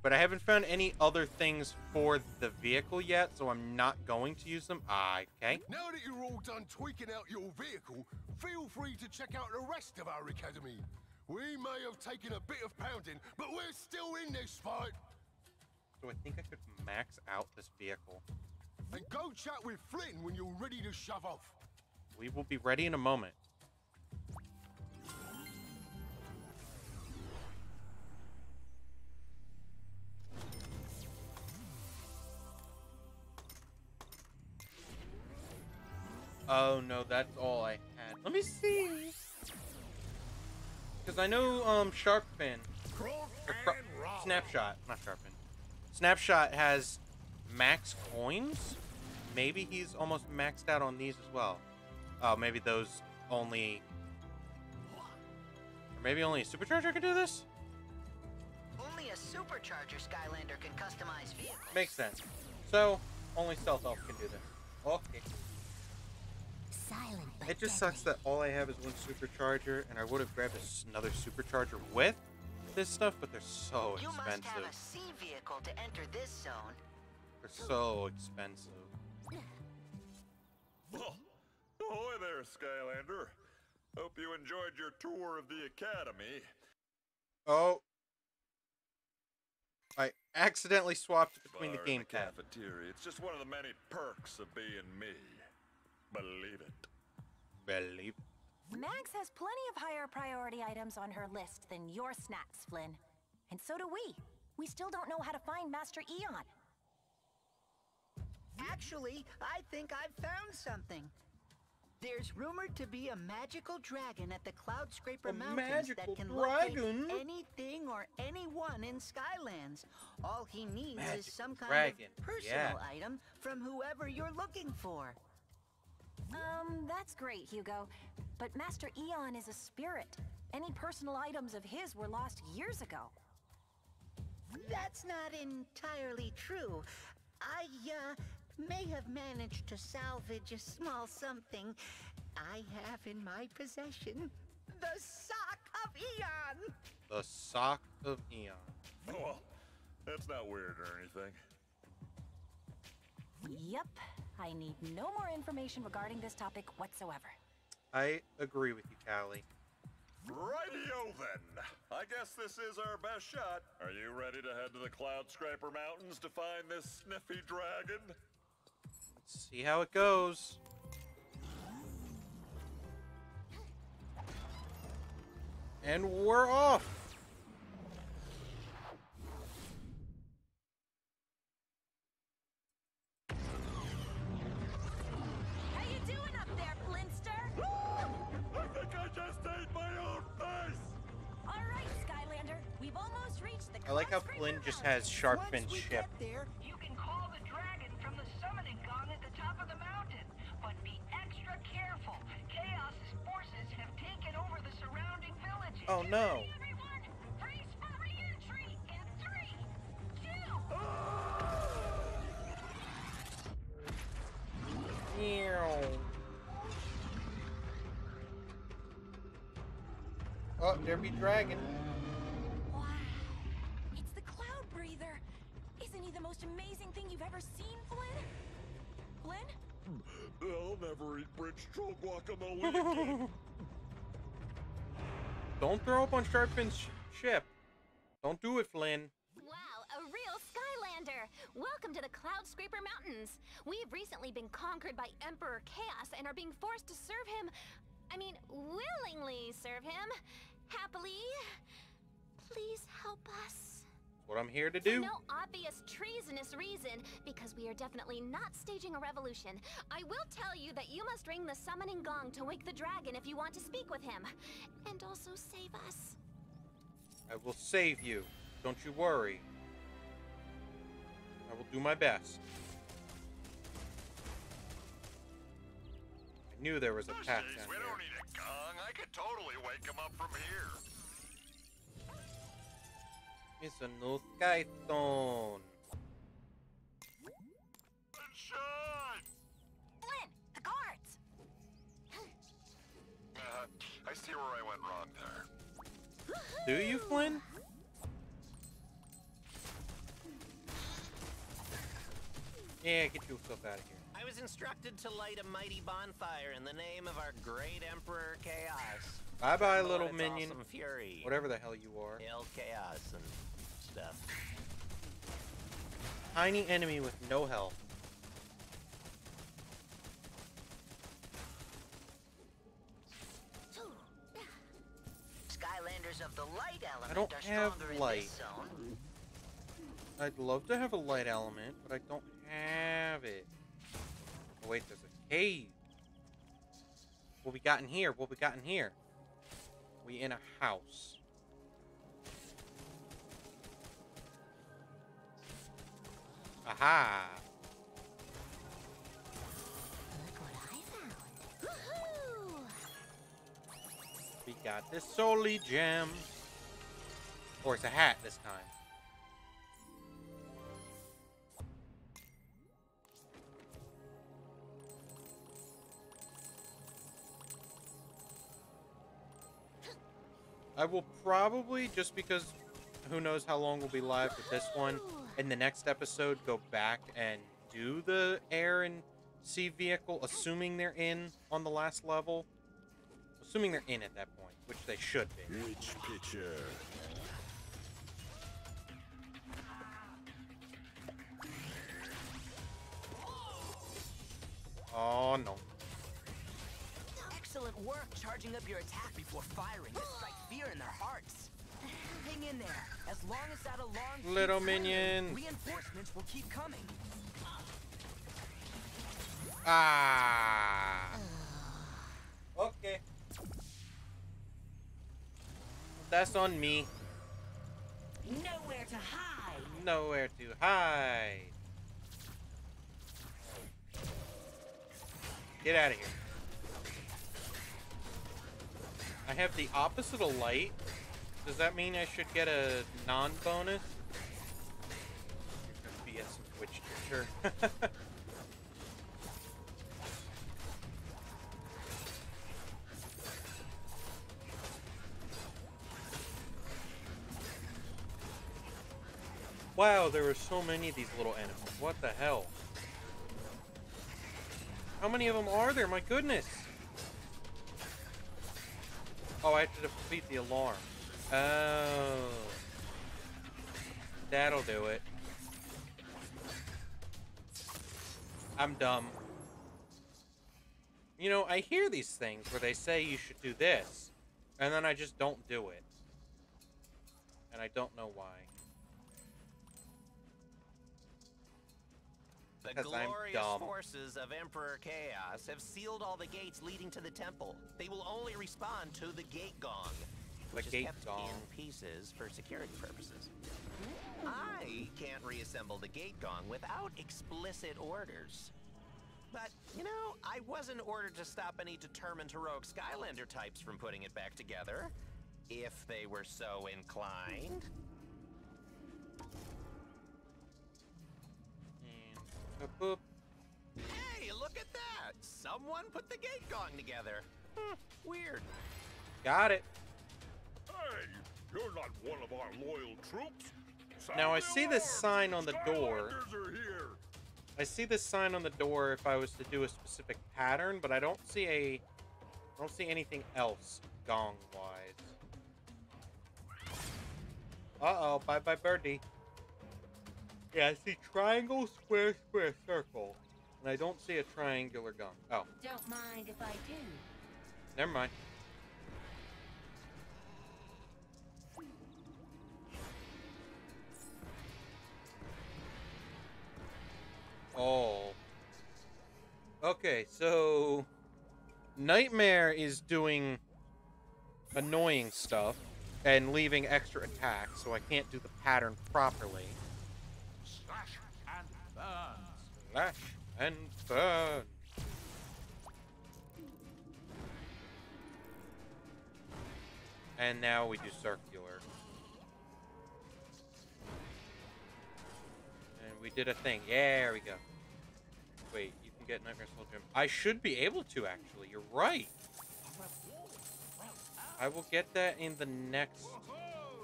but I haven't found any other things for the vehicle yet, so I'm not going to use them. Ah, okay. Now that you're all done tweaking out your vehicle, feel free to check out the rest of our academy. We may have taken a bit of pounding, but we're still in this fight. So I think I could max out this vehicle. And go chat with Flynn when you're ready to shove off. We will be ready in a moment. Oh no, that's all I had. Let me see. Because I know um Sharpfin, Snapshot, not Sharpfin. Snapshot has max coins. Maybe he's almost maxed out on these as well. Oh, maybe those only. Or maybe only a supercharger can do this? Only a supercharger Skylander can customize vehicles. Makes sense. So, only Stealth Elf can do this. Okay. Silent but It just sucks that all I have is one supercharger, and I would have grabbed another supercharger with this stuff, but they're so You must expensive. have a sea vehicle to enter this zone. They're so expensive. [laughs] Oh, ahoy there, Skylander. Hope you enjoyed your tour of the Academy. Oh. I accidentally swapped between the game in gamepad. cafeteria. It's just one of the many perks of being me. Believe it. Believe. Mags has plenty of higher priority items on her list than your snacks, Flynn. And so do we. We still don't know how to find Master Eon. Actually, I think I've found something. There's rumored to be a magical dragon at the Cloud Scraper A Mountains that can dragon? locate anything or anyone in Skylands. All he needs Magic is some kind dragon, of personal yeah. item from whoever you're looking for. Um, that's great, Hugo. But Master Eon is a spirit. Any personal items of his were lost years ago. That's not entirely true. I, uh, may have managed to salvage a small something I have in my possession. The Sock of Eon! The Sock of Eon. Well, that's not weird or anything. Yep. I need no more information regarding this topic whatsoever. I agree with you, Cali. Rightio then. I guess this is our best shot. Are you ready to head to the Cloud Scraper Mountains to find this sniffy dragon? Let's see how it goes. And we're off. I like how Flynn just has Sharpfin ship. there, you can call the dragon from the summoning gong at the top of the mountain. But be extra careful. Kaos's forces have taken over the surrounding villages. Oh no. Everyone, brace for re-entry in three, two. Meow. Oh, there be dragon. The most amazing thing you've ever seen, Flynn? Flynn? Hmm. I'll never eat bridge troll guacamole. [laughs] Don't throw up on Sharpfin's sh- ship. Don't do it, Flynn. Wow, a real Skylander! Welcome to the Cloud Scraper Mountains. We've recently been conquered by Emperor Kaos and are being forced to serve him. I mean, willingly serve him. Happily. Please help us. What I'm here to For do. no obvious treasonous reason, because we are definitely not staging a revolution. I will tell you that you must ring the summoning gong to wake the dragon if you want to speak with him. And also save us. I will save you. Don't you worry. I will do my best. I knew there was a path Jeez, down we don't need a gong. I could totally wake him up from here. It's a new sky stone. Shine! Flynn, the guards! Uh, I see where I went wrong there. Do you, Flynn? Yeah, get yourself out of here. I was instructed to light a mighty bonfire in the name of our great Emperor Kaos. Bye bye, Lord, little minion. Awesome fury. Whatever the hell you are. Hail Kaos and Tiny enemy with no health. Skylanders of the light element don't are have light. I'd love to have a light element, but I don't have it. Oh, wait, there's a cave. What we got in here? What we got in here? We in a house. Aha! We got this Soul gem. Or it's a hat this time. I will probably, just because who knows how long we'll be live with this one, in the next episode, go back and do the air and sea vehicle, assuming they're in on the last level. Assuming they're in at that point, which they should be. Rich picture. Oh no. Excellent work charging up your attack before firing to strike fear in their hearts. Hang in there. As long as that alarm Little minion. reinforcements will keep coming. Ah. Okay. That's on me. Nowhere to hide. Nowhere to hide. Get out of here. I have the opposite of light. Does that mean I should get a non-bonus? BS teacher. [laughs] wow, there are so many of these little animals. What the hell? How many of them are there? My goodness. Oh, I have to defeat the alarm. Oh. That'll do it. I'm dumb. You know, I hear these things where they say you should do this. And then I just don't do it. And I don't know why. The glorious dumb. forces of Emperor Kaos have sealed all the gates leading to the temple. They will only respond to the gate gong, which is gate kept gong. in pieces for security purposes. I can't reassemble the gate gong without explicit orders. But, you know, I wasn't ordered to stop any determined heroic Skylander types from putting it back together, if they were so inclined. Boop. Hey, look at that! Someone put the gate gong together. Hmm, weird. Got it. Now I see the this sign on the door. Skylanders are here. I see this sign on the door if I was to do a specific pattern, but I don't see a I don't see anything else gong wise. Uh-oh, bye bye birdie. Yeah, I see triangle, square, square, circle. And I don't see a triangular gong. Oh, Don't mind if I do. never mind. Okay, so Nightmare is doing annoying stuff and leaving extra attacks, so I can't do the pattern properly. Slash and burn. Slash and burn. And now we do circular. And we did a thing. Yeah, there we go. Wait, get Nightmare Soul Gem. I should be able to, actually. You're right. I will get that in the next...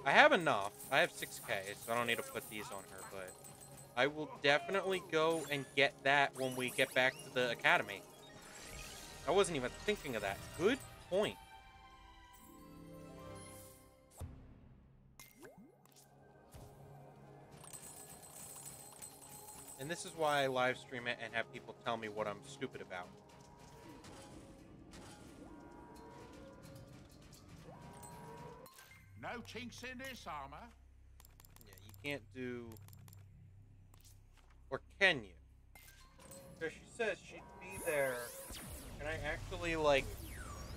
I have enough. I have 6k, so I don't need to put these on her, but... I will definitely go and get that when we get back to the academy. I wasn't even thinking of that. Good point. And this is why I live stream it and have people tell me what I'm stupid about. No chinks in this armor. Yeah, you can't do... Or can you? Because she says she'd be there. Can I actually, like...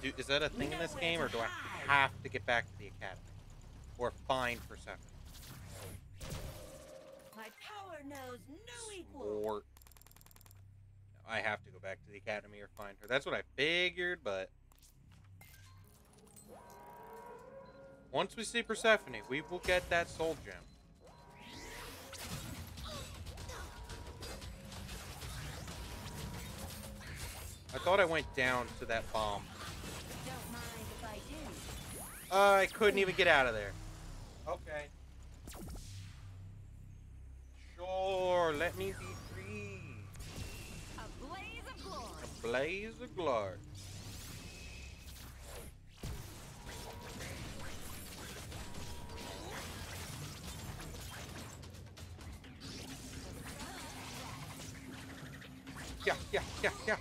Do, is that a thing in this game, or do I have to get back to the academy? Or find Persephone? Power knows no equal. I have to go back to the academy or find her. That's what I figured, but... Once we see Persephone, we will get that soul gem. I thought I went down to that bomb. Don't mind if I do. Uh, I couldn't even get out of there. Okay. Sure, let me be free. A blaze of glory. A blaze of glory. Yeah, yeah, yeah, yeah.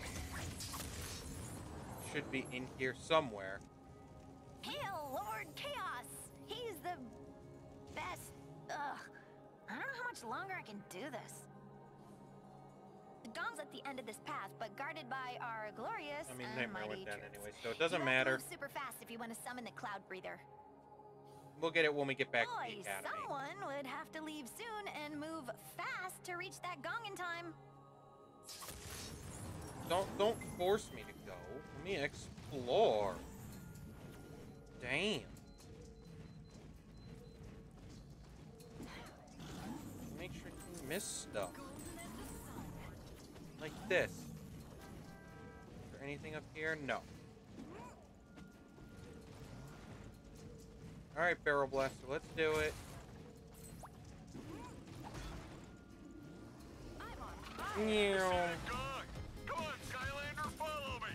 Should be in here somewhere. Hail Lord Kaos! He's the best. Much longer I can do this. The gong's at the end of this path, but guarded by our glorious I mean, and Nightmare mighty went down anyway, so it doesn't you to matter. move super fast if you want to summon the Cloud Breather. We'll get it when we get back to Boy, the academy. someone would have to leave soon and move fast to reach that gong in time. Don't don't force me to go. Let me explore. Damn. Miss stuff. Like this. Is there anything up here? No. Alright, Barrel Blaster, let's do it. Meow. Come on, follow me.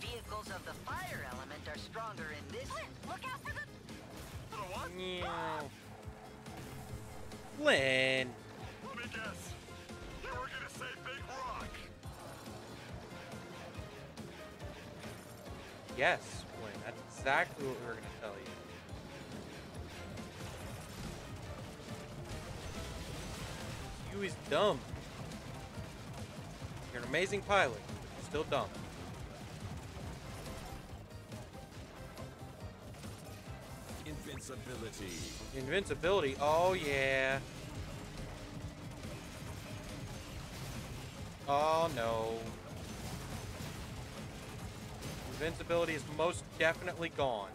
Vehicles of the fire element are stronger in this. Look out for the. Meow. Flynn. Let me guess. You were gonna say Big Rock. Yes, Flynn, that's exactly what we were going to tell you. Huey's dumb. You're an amazing pilot. Still dumb. Invincibility. Invincibility. Oh, yeah. Oh, no. Invincibility is most definitely gone.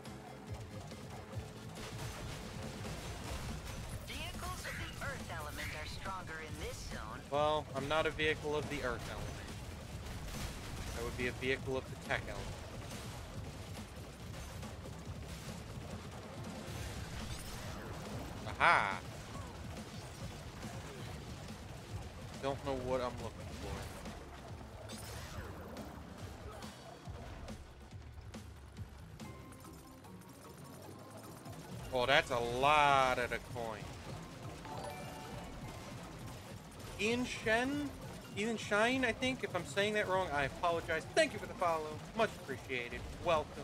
Vehicles of the Earth element are stronger in this zone. Well, I'm not a vehicle of the Earth element. I would be a vehicle of the tech element. Aha! Don't know what I'm looking for. Oh, that's a lot of the coin. Ian Shen? Ian Shine, I think. If I'm saying that wrong, I apologize. Thank you for the follow. Much appreciated. Welcome.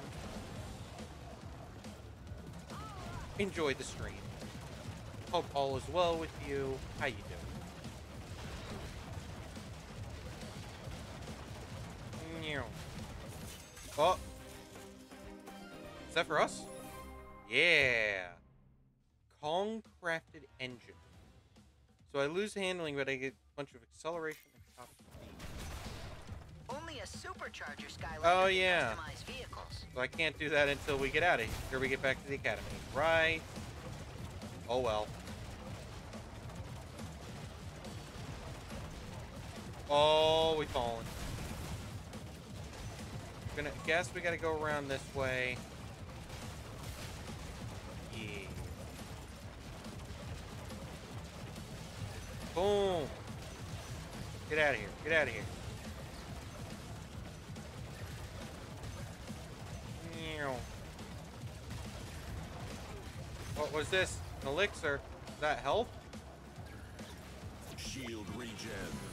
Enjoy the stream. Hope all is well with you. How you doing? Oh. Is that for us? Yeah. Kong crafted engine. So I lose handling, but I get a bunch of acceleration and top speed. Only a supercharger Skylander Oh, yeah. vehicles. So I can't do that until we get out of here. Or we get back to the academy. Right. Oh well. Oh, we fallen. Gonna guess we gotta go around this way. Yeah. Boom. Get out of here. Get out of here. What was this? An elixir? That health? Shield regen.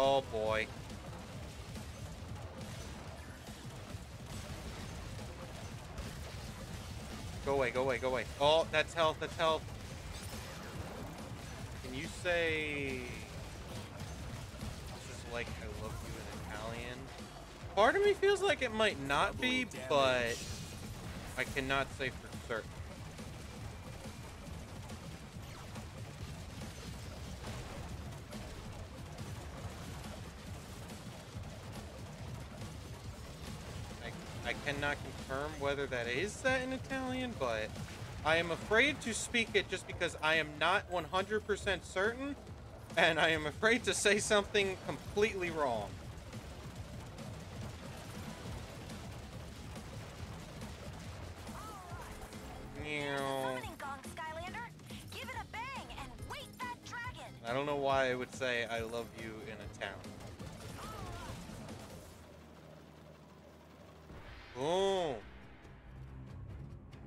Oh boy. Go away, go away, go away. Oh, that's health, that's health. Can you say... This is like, I love you in Italian? Part of me feels like it might not be, but I cannot say for cannot confirm whether that is set in Italian, but I am afraid to speak it just because I am not 100% certain, and I am afraid to say something completely wrong. Meow. Summoning gong, Skylander. Give it a bang and wake that dragon. I don't know why I would say I love you in a Boom.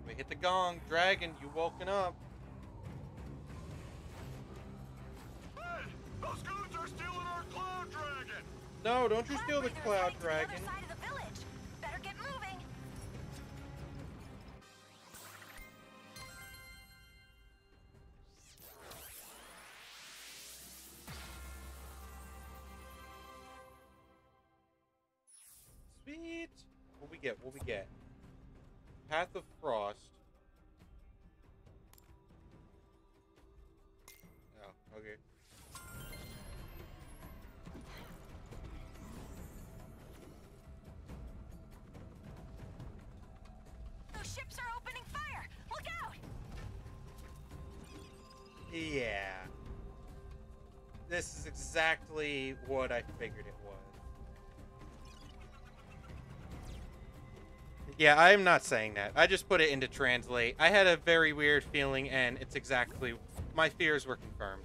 We hit the gong. Dragon, you woken up. Hey! Those goons are stealing our cloud dragon! No, don't you steal the cloud dragon. side of the village. Better get moving. Sweet. Get? What we get? Path of Frost. Oh, okay. Those ships are opening fire. Look out. Yeah. This is exactly what I figured it was. Yeah, I'm not saying that. I just put it into translate. I had a very weird feeling, and it's exactly my fears were confirmed.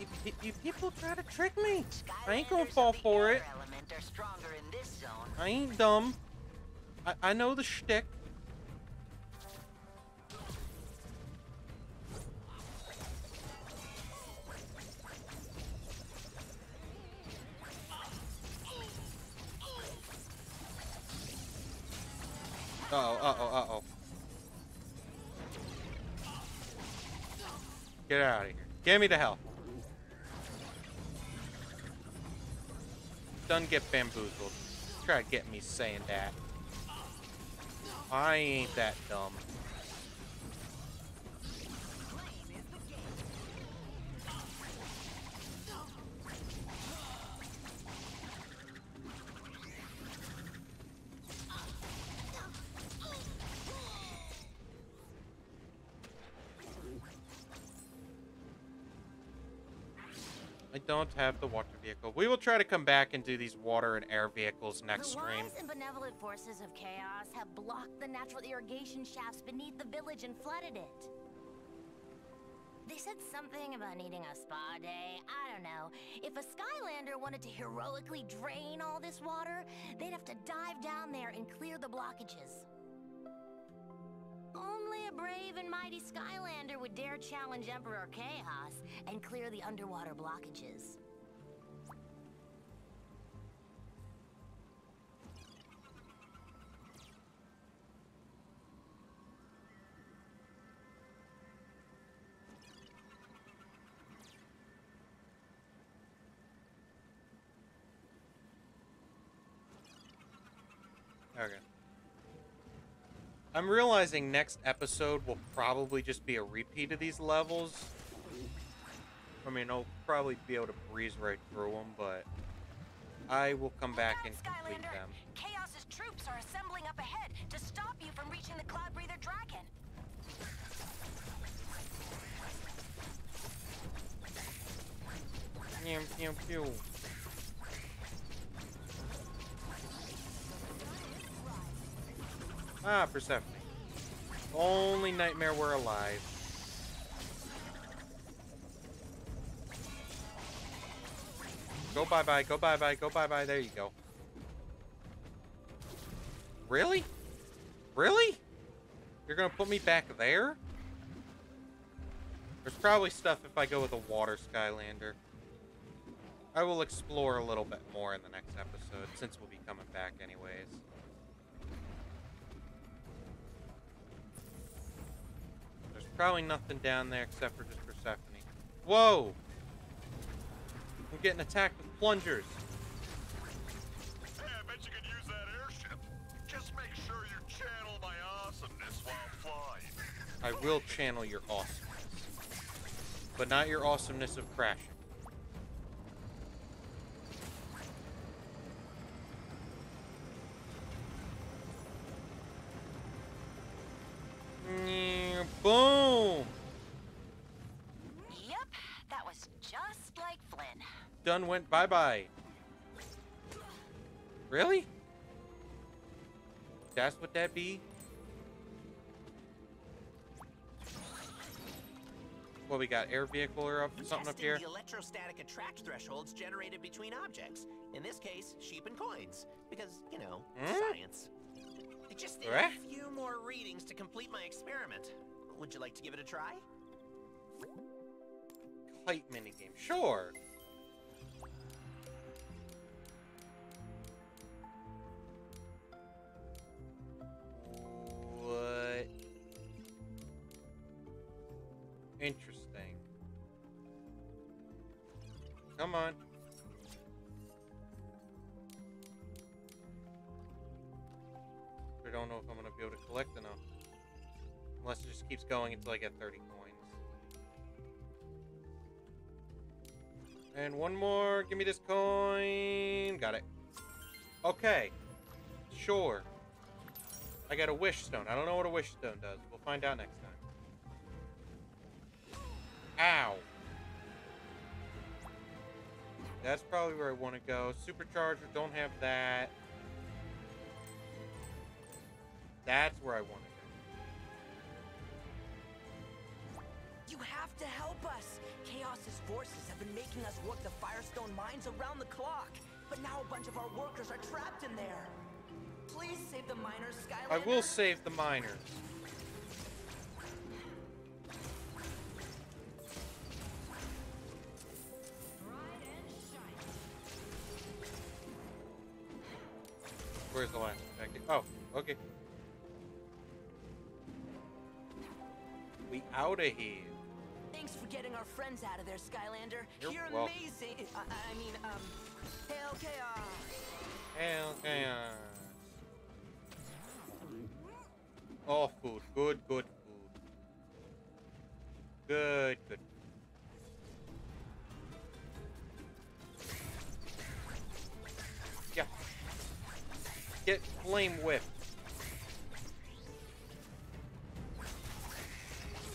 You, you- you people try to trick me. I ain't gonna fall for it. Element are stronger in this zone. I ain't dumb. I, I know the shtick. Uh-oh, uh-oh, uh-oh. Get out of here. Get me the hell. Done get bamboozled. Try to get me saying that. I ain't that dumb. Don't have the water vehicle. We will try to come back and do these water and air vehicles next the stream. wise and benevolent forces of Kaos have blocked the natural irrigation shafts beneath the village and flooded it. They said something about needing a spa day. I don't know. If a Skylander wanted to heroically drain all this water, they'd have to dive down there and clear the blockages. Only a brave and mighty Skylander would dare challenge Emperor Kaos and clear the underwater blockages. Okay. I'm realizing next episode will probably just be a repeat of these levels. I mean, I'll probably be able to breeze right through them, but I will come back and complete Skylander, them. Kaos's troops are assembling up ahead to stop you from reaching the Cloud Breather Dragon. Pew, pew, pew. Ah, Persephone. Only nightmare we're alive. Go bye-bye, go bye-bye, go bye-bye. There you go. Really? Really? You're gonna put me back there? There's probably stuff if I go with a water Skylander. I will explore a little bit more in the next episode, since we'll be coming back anyways. Probably nothing down there except for just Persephone. Whoa! I'm getting attacked with plungers. Hey, I bet you could use that airship. Just make sure you channel my awesomeness while flying. I will channel your awesomeness. But not your awesomeness of crashing. Boom! Yep, that was just like Flynn. Done went bye-bye. Really? That's what that be? What we got? Air vehicle or up, something up here? the electrostatic attract thresholds generated between objects. In this case, sheep and coins. Because, you know, Hmm? science. I just need Eh? a few more readings to complete my experiment. Would you like to give it a try? Kite minigame. Sure. What? Interesting. Come on. Keeps going until I get 30 coins. And one more. Give me this coin. Got it. Okay. Sure. I got a wish stone. I don't know what a wish stone does. We'll find out next time. Ow. That's probably where I want to go. Supercharger, don't have that. That's where I want to You have to help us! Kaos's forces have been making us work the Firestone mines around the clock. But now a bunch of our workers are trapped in there. Please save the miners. Skylander. I will save the miners. Where's the last packet? Oh, okay. We out of here. Getting our friends out of there, Skylander. You're You're amazing. I, I mean, um, Hail Kaos. Hell Kaos. Oh, food. Good, good food. Good, good. Yeah. Get flame whipped.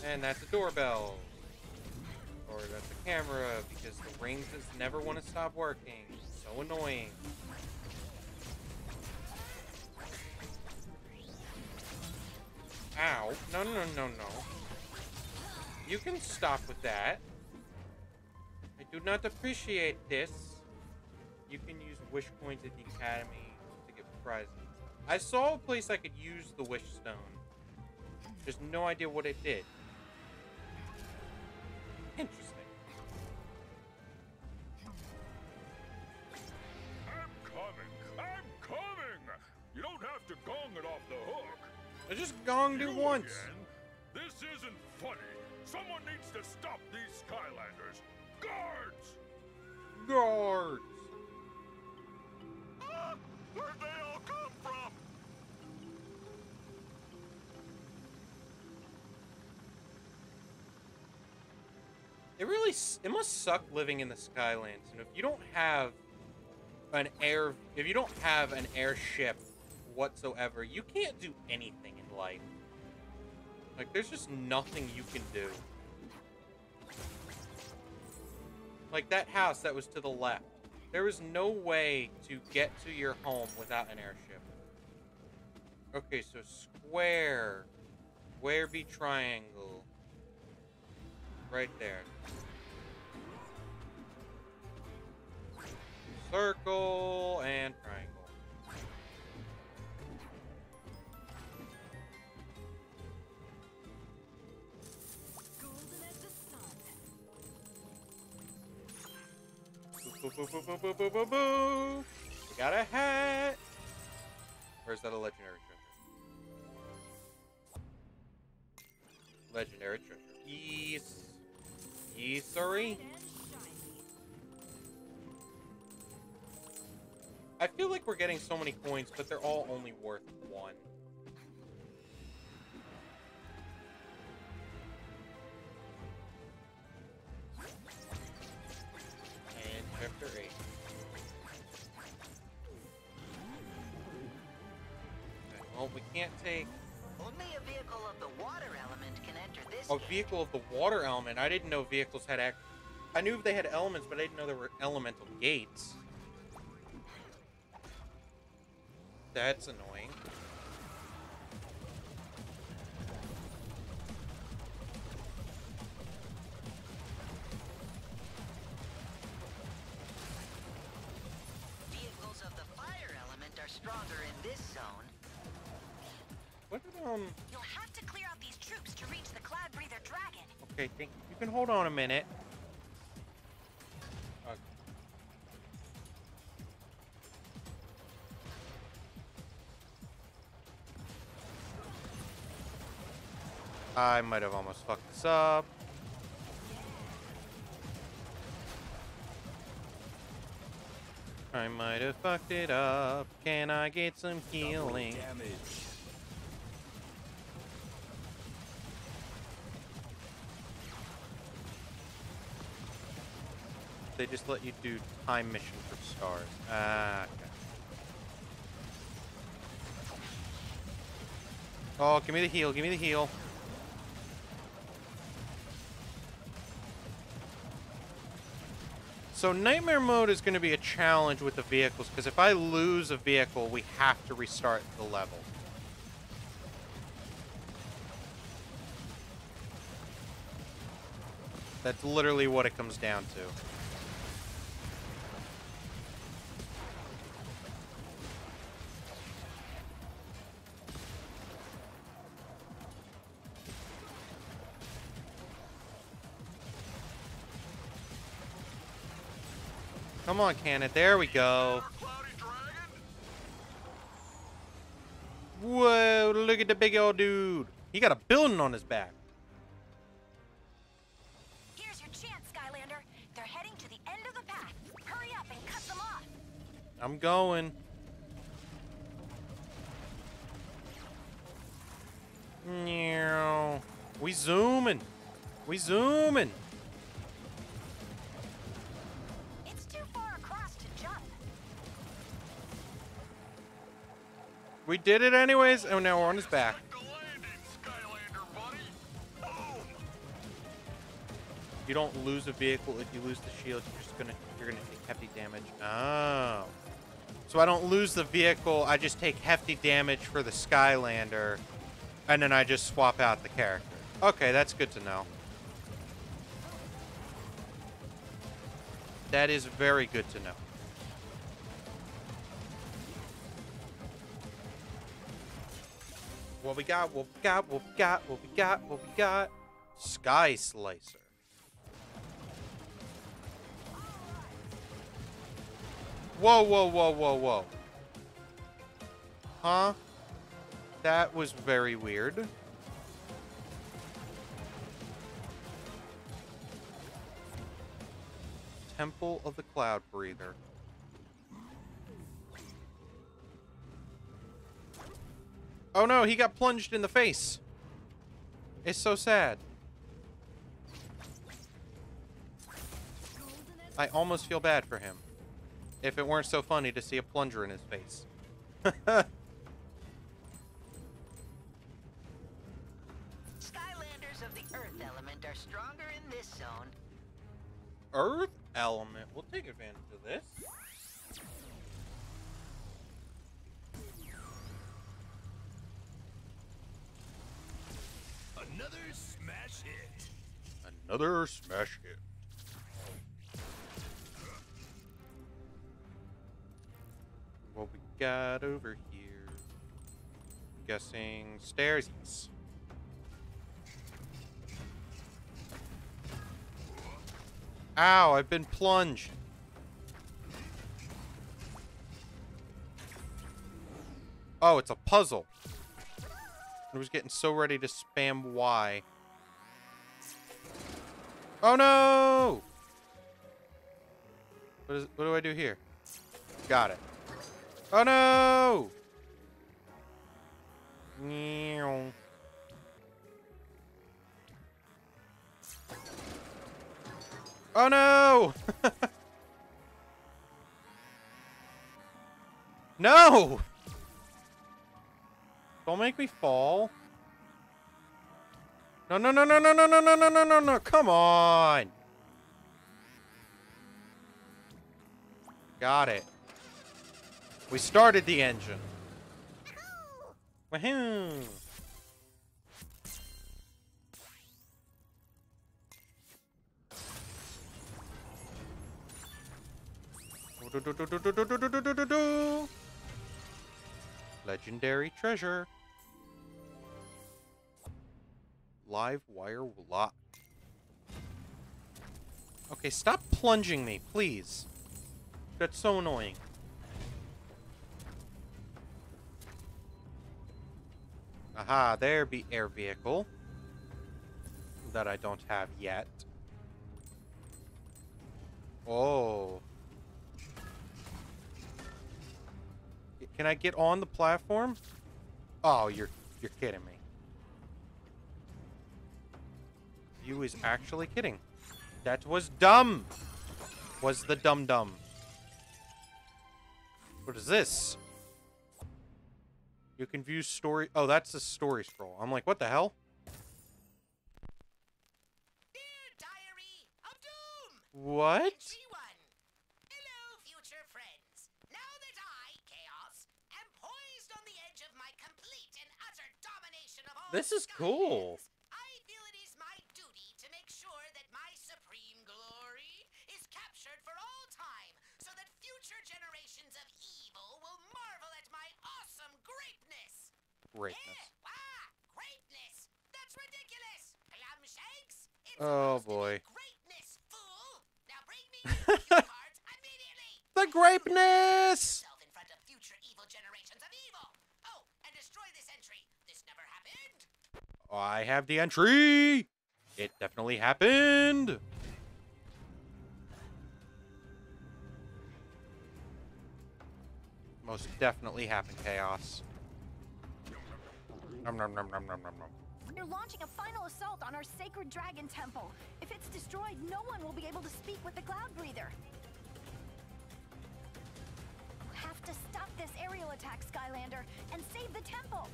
And that's a doorbell. Or that's a camera because the rings just never want to stop working. So annoying. Ow. No, no, no, no. You can stop with that. I do not appreciate this. You can use wish points at the academy to get prizes. I saw a place I could use the wish stone. There's no idea what it did. I just gonged it You once. again? This isn't funny. Someone needs to stop these Skylanders. Guards! Guards. Ah, where'd they all come from? It really, it must suck living in the Skylands. And if you don't have an air, if you don't have an airship whatsoever, you can't do anything in life. Like, there's just nothing you can do. Like that house that was to the left. There was no way to get to your home without an airship. Okay, so square. Where be triangle. Right there. Circle and triangle. Boo, boo, boo, boo, boo, boo, boo, boo. We got a hat. Or is that a legendary treasure? Legendary treasure. Yes. Yes, sorry. I feel like we're getting so many coins, but they're all only worth one. 8. Okay, well, we can't take Only a vehicle of the water element can enter this a vehicle of the water element. I didn't know vehicles had act. I knew they had elements, but I didn't know there were elemental gates. That's annoying. Stronger in this zone. What did, um... You'll have to clear out these troops to reach the Cloud Breather Dragon. Okay, think you can hold on a minute. Okay. I might have almost fucked this up. I might have fucked it up. Can I get some healing? They just let you do time mission for stars. Ah, okay. Oh, give me the heal, give me the heal. So nightmare mode is going to be a challenge with the vehicles because if I lose a vehicle, we have to restart the level. That's literally what it comes down to. Come on, Cannon. There we go. Whoa, look at the big old dude. He got a building on his back. Here's your chance, Skylander. They're heading to the end of the path. Hurry up and cut them off. I'm going. We zooming. We zooming. We did it anyways. Oh, now we're on his back. You don't lose a vehicle if you lose the shield. You're just gonna you're gonna take hefty damage. Oh. So I don't lose the vehicle. I just take hefty damage for the Skylander, and then I just swap out the character. Okay, that's good to know. That is very good to know. What we got, what we got, what we got, what we got, what we got. Sky Slicer. Whoa, whoa, whoa, whoa, whoa. Huh? That was very weird. Temple of the Cloud Breather. Oh no, he got plunged in the face. It's so sad. I almost feel bad for him. If it weren't so funny to see a plunger in his face. [laughs] Skylanders of the Earth element are stronger in this zone. Earth element. We'll take advantage of this. Another smash hit. Another smash hit. What we got over here? Guessing stairs. Ow, I've been plunged. Oh, it's a puzzle. I was getting so ready to spam Y. Oh no! What, is, what do I do here? Got it. Oh no! Meow. Oh no! [laughs] no! Don't make me fall. No, no, no, no, no, no, no, no, no, no, no, no. Come on. Got it. We started the engine. Woohoo! Legendary treasure. Live wire lock. Okay, stop plunging me, please. That's so annoying. Aha, there be air vehicle. That I don't have yet. Oh. Can I get on the platform? Oh, you're you're kidding me. You is actually kidding. That was dumb. Was the dumb dumb. What is this? You can view story. Oh, that's the story scroll. I'm like, what the hell? What? Future friends. Now I, Kaos, poised on the edge of my complete and utter domination of all This is cool. Greatness. Ah, greatness! That's ridiculous! Glumshanks! Oh boy. Greatness, fool! Now bring me [laughs] your cue cards immediately! The greatness. In front of future evil generations of evil! Oh, and destroy this entry! This never happened! I have the entry. It definitely happened. Most definitely happened, Kaos. Nom nom nom nom nom nom nom. You're launching a final assault on our sacred dragon temple. If it's destroyed, no one will be able to speak with the Cloud Breather. You have to stop this aerial attack, Skylander, and save the temple.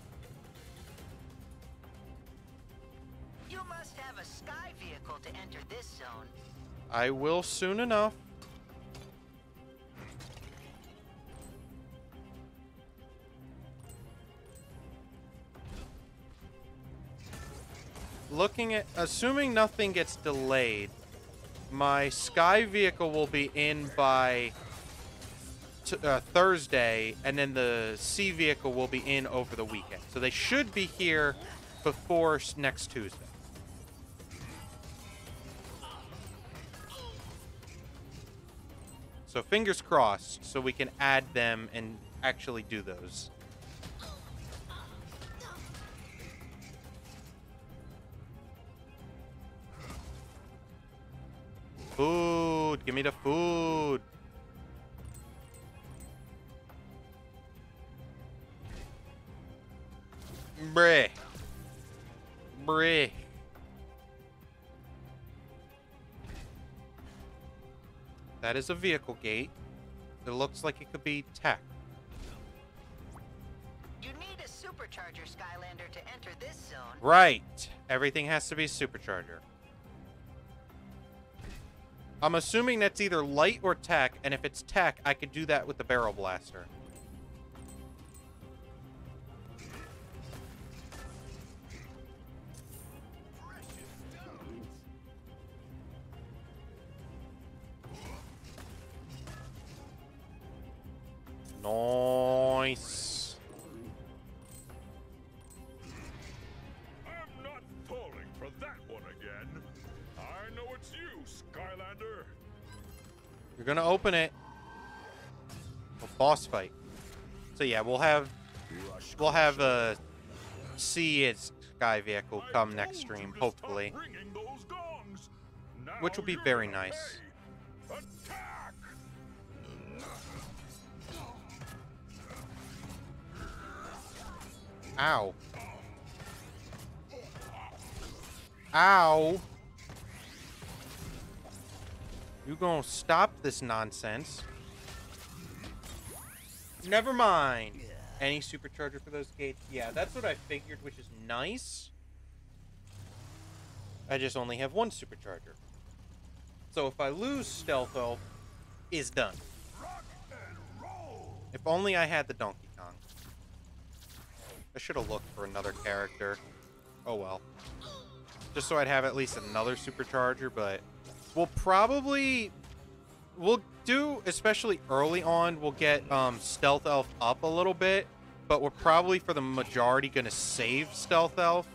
You must have a sky vehicle to enter this zone. I will soon enough. Looking at, assuming nothing gets delayed, my sky vehicle will be in by uh, Thursday, and then the sea vehicle will be in over the weekend. So they should be here before next Tuesday. So fingers crossed, so we can add them and actually do those. Food, give me the food. Breh. Breh. That is a vehicle gate. It looks like it could be tech. You need a supercharger, Skylander, to enter this zone. Right. Everything has to be supercharger. I'm assuming that's either light or tech, and if it's tech, I could do that with the barrel blaster. So yeah, we'll have we'll have a see its sky vehicle come next stream, hopefully, which will be very nice. Ow. Ow. You gonna stop this nonsense? Never mind. Any supercharger for those gates? Yeah, that's what I figured, which is nice. I just only have one supercharger. So if I lose Stealth Elf, is done. If only I had the Donkey Kong. I should have looked for another character. Oh well. Just so I'd have at least another supercharger, but we'll probably we'll do especially early on we'll get um stealth elf up a little bit but we're probably for the majority gonna save stealth elf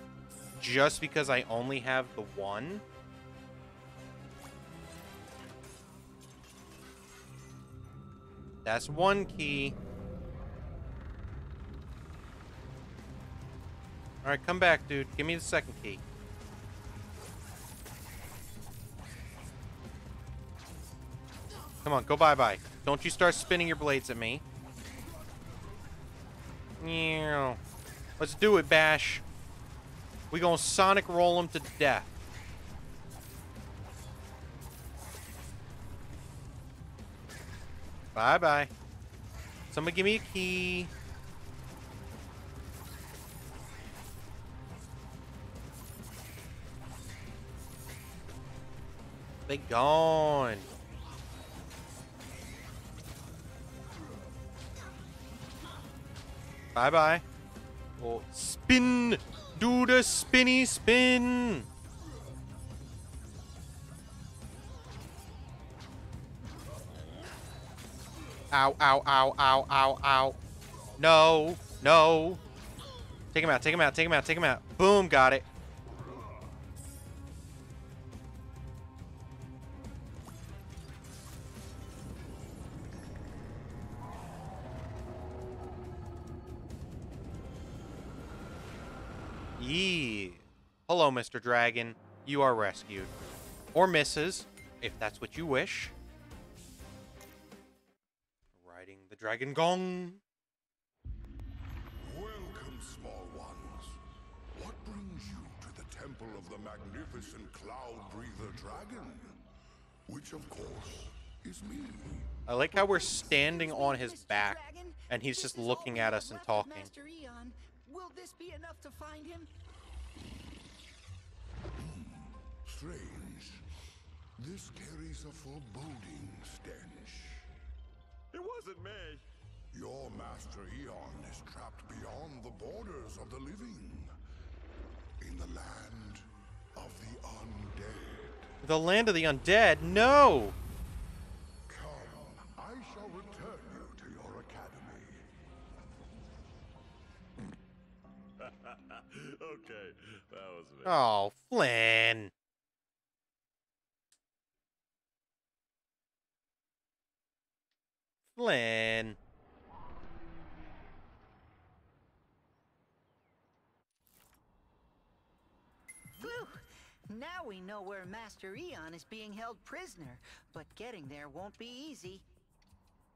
just because i only have the one. That's one key. All right come back dude. Give me the second key Come on, go bye-bye. Don't you start spinning your blades at me. Yeah. Let's do it, Bash. We gonna Sonic roll him to death. Bye-bye. Somebody give me a key. They gone. Bye bye. Oh, spin! Do the spinny spin! Ow, ow, ow, ow, ow, ow. No, no. Take him out, take him out, take him out, take him out. Boom, got it. Yee. Hello, Mr. Dragon. You are rescued. Or Mrs., if that's what you wish. Riding the Dragon Gong. Welcome, small ones. What brings you to the temple of the magnificent Cloud Breather Dragon? Which, of course, is me. I like how we're standing on his back and he's just looking at us and talking. Will this be enough to find him? Strange. This carries a foreboding stench. It wasn't me. Your Master Eon is trapped beyond the borders of the living. In the land of the undead. The land of the undead? No! Come, I shall return you to your academy. [laughs] okay, that was me. Oh, Flynn. Flynn. Phew! Now we know where Master Eon is being held prisoner, but getting there won't be easy.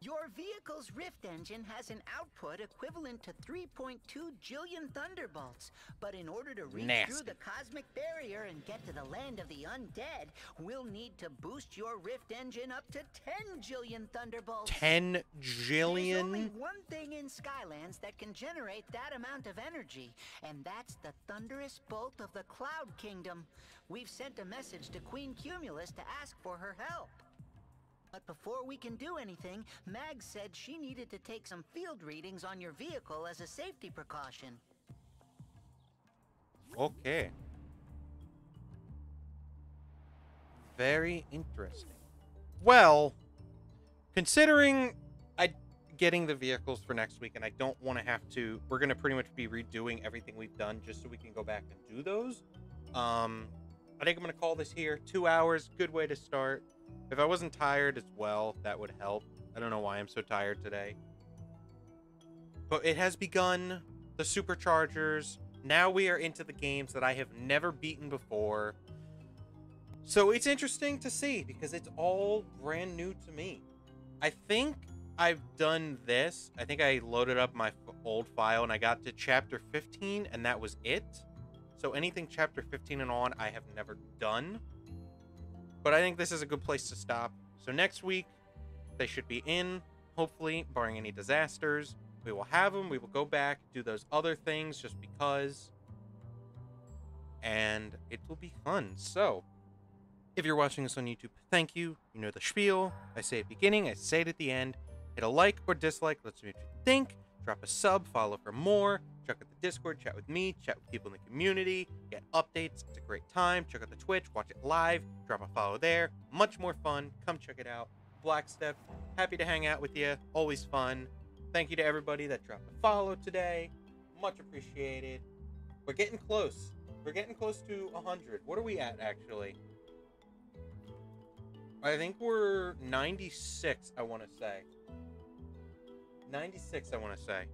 Your vehicle's Rift engine has an output equivalent to 3.2 jillion thunderbolts, but in order to reach Nasty. through the cosmic barrier and get to the land of the undead, we'll need to boost your Rift engine up to 10 jillion thunderbolts. 10 There's only one thing in Skylands that can generate that amount of energy, and that's the thunderous bolt of the Cloud Kingdom. We've sent a message to Queen Cumulus to ask for her help. But before we can do anything, Mag said she needed to take some field readings on your vehicle as a safety precaution. Okay. Very interesting. Well, considering I getting the vehicles for next week and I don't want to have to we're going to pretty much be redoing everything we've done just so we can go back and do those. Um I think I'm going to call this here. 2 hours, good way to start. If I wasn't tired as well, that would help. I don't know why I'm so tired today. But it has begun. The superchargers. Now we are into the games that I have never beaten before. So it's interesting to see because it's all brand new to me. I think I've done this. I think I loaded up my old file and I got to chapter 15 and that was it. So anything chapter 15 and on, I have never done. But I think this is a good place to stop. So next week, they should be in, hopefully, barring any disasters. We will have them. We will go back, do those other things just because. And it will be fun. So, if you're watching this on YouTube, thank you. You know the spiel. I say it at beginning, I say it at the end. Hit a like or dislike. Let's know what you think. Drop a sub, follow for more. Check out the Discord, chat with me, chat with people in the community, get updates. It's a great time. Check out the Twitch, watch it live, drop a follow there. Much more fun. Come check it out. Black Step, happy to hang out with you. Always fun. Thank you to everybody that dropped a follow today. Much appreciated. We're getting close. We're getting close to 100. What are we at, actually? I think we're 96, I want to say. 96, I want to say.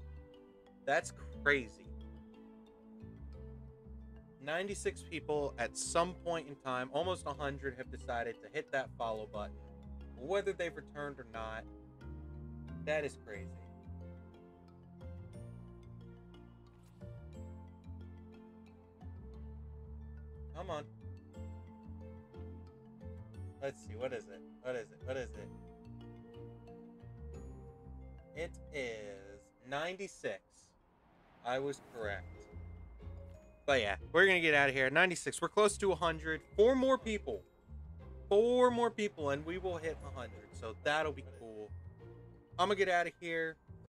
That's crazy. 96 people at some point in time, almost 100, have decided to hit that follow button. Whether they've returned or not, that is crazy. Come on. Let's see. What is it? What is it? What is it? It is 96. I was correct. But yeah, we're going to get out of here. 96. We're close to 100. Four more people. Four more people, and we will hit 100. So that'll be cool. I'm to get out of here.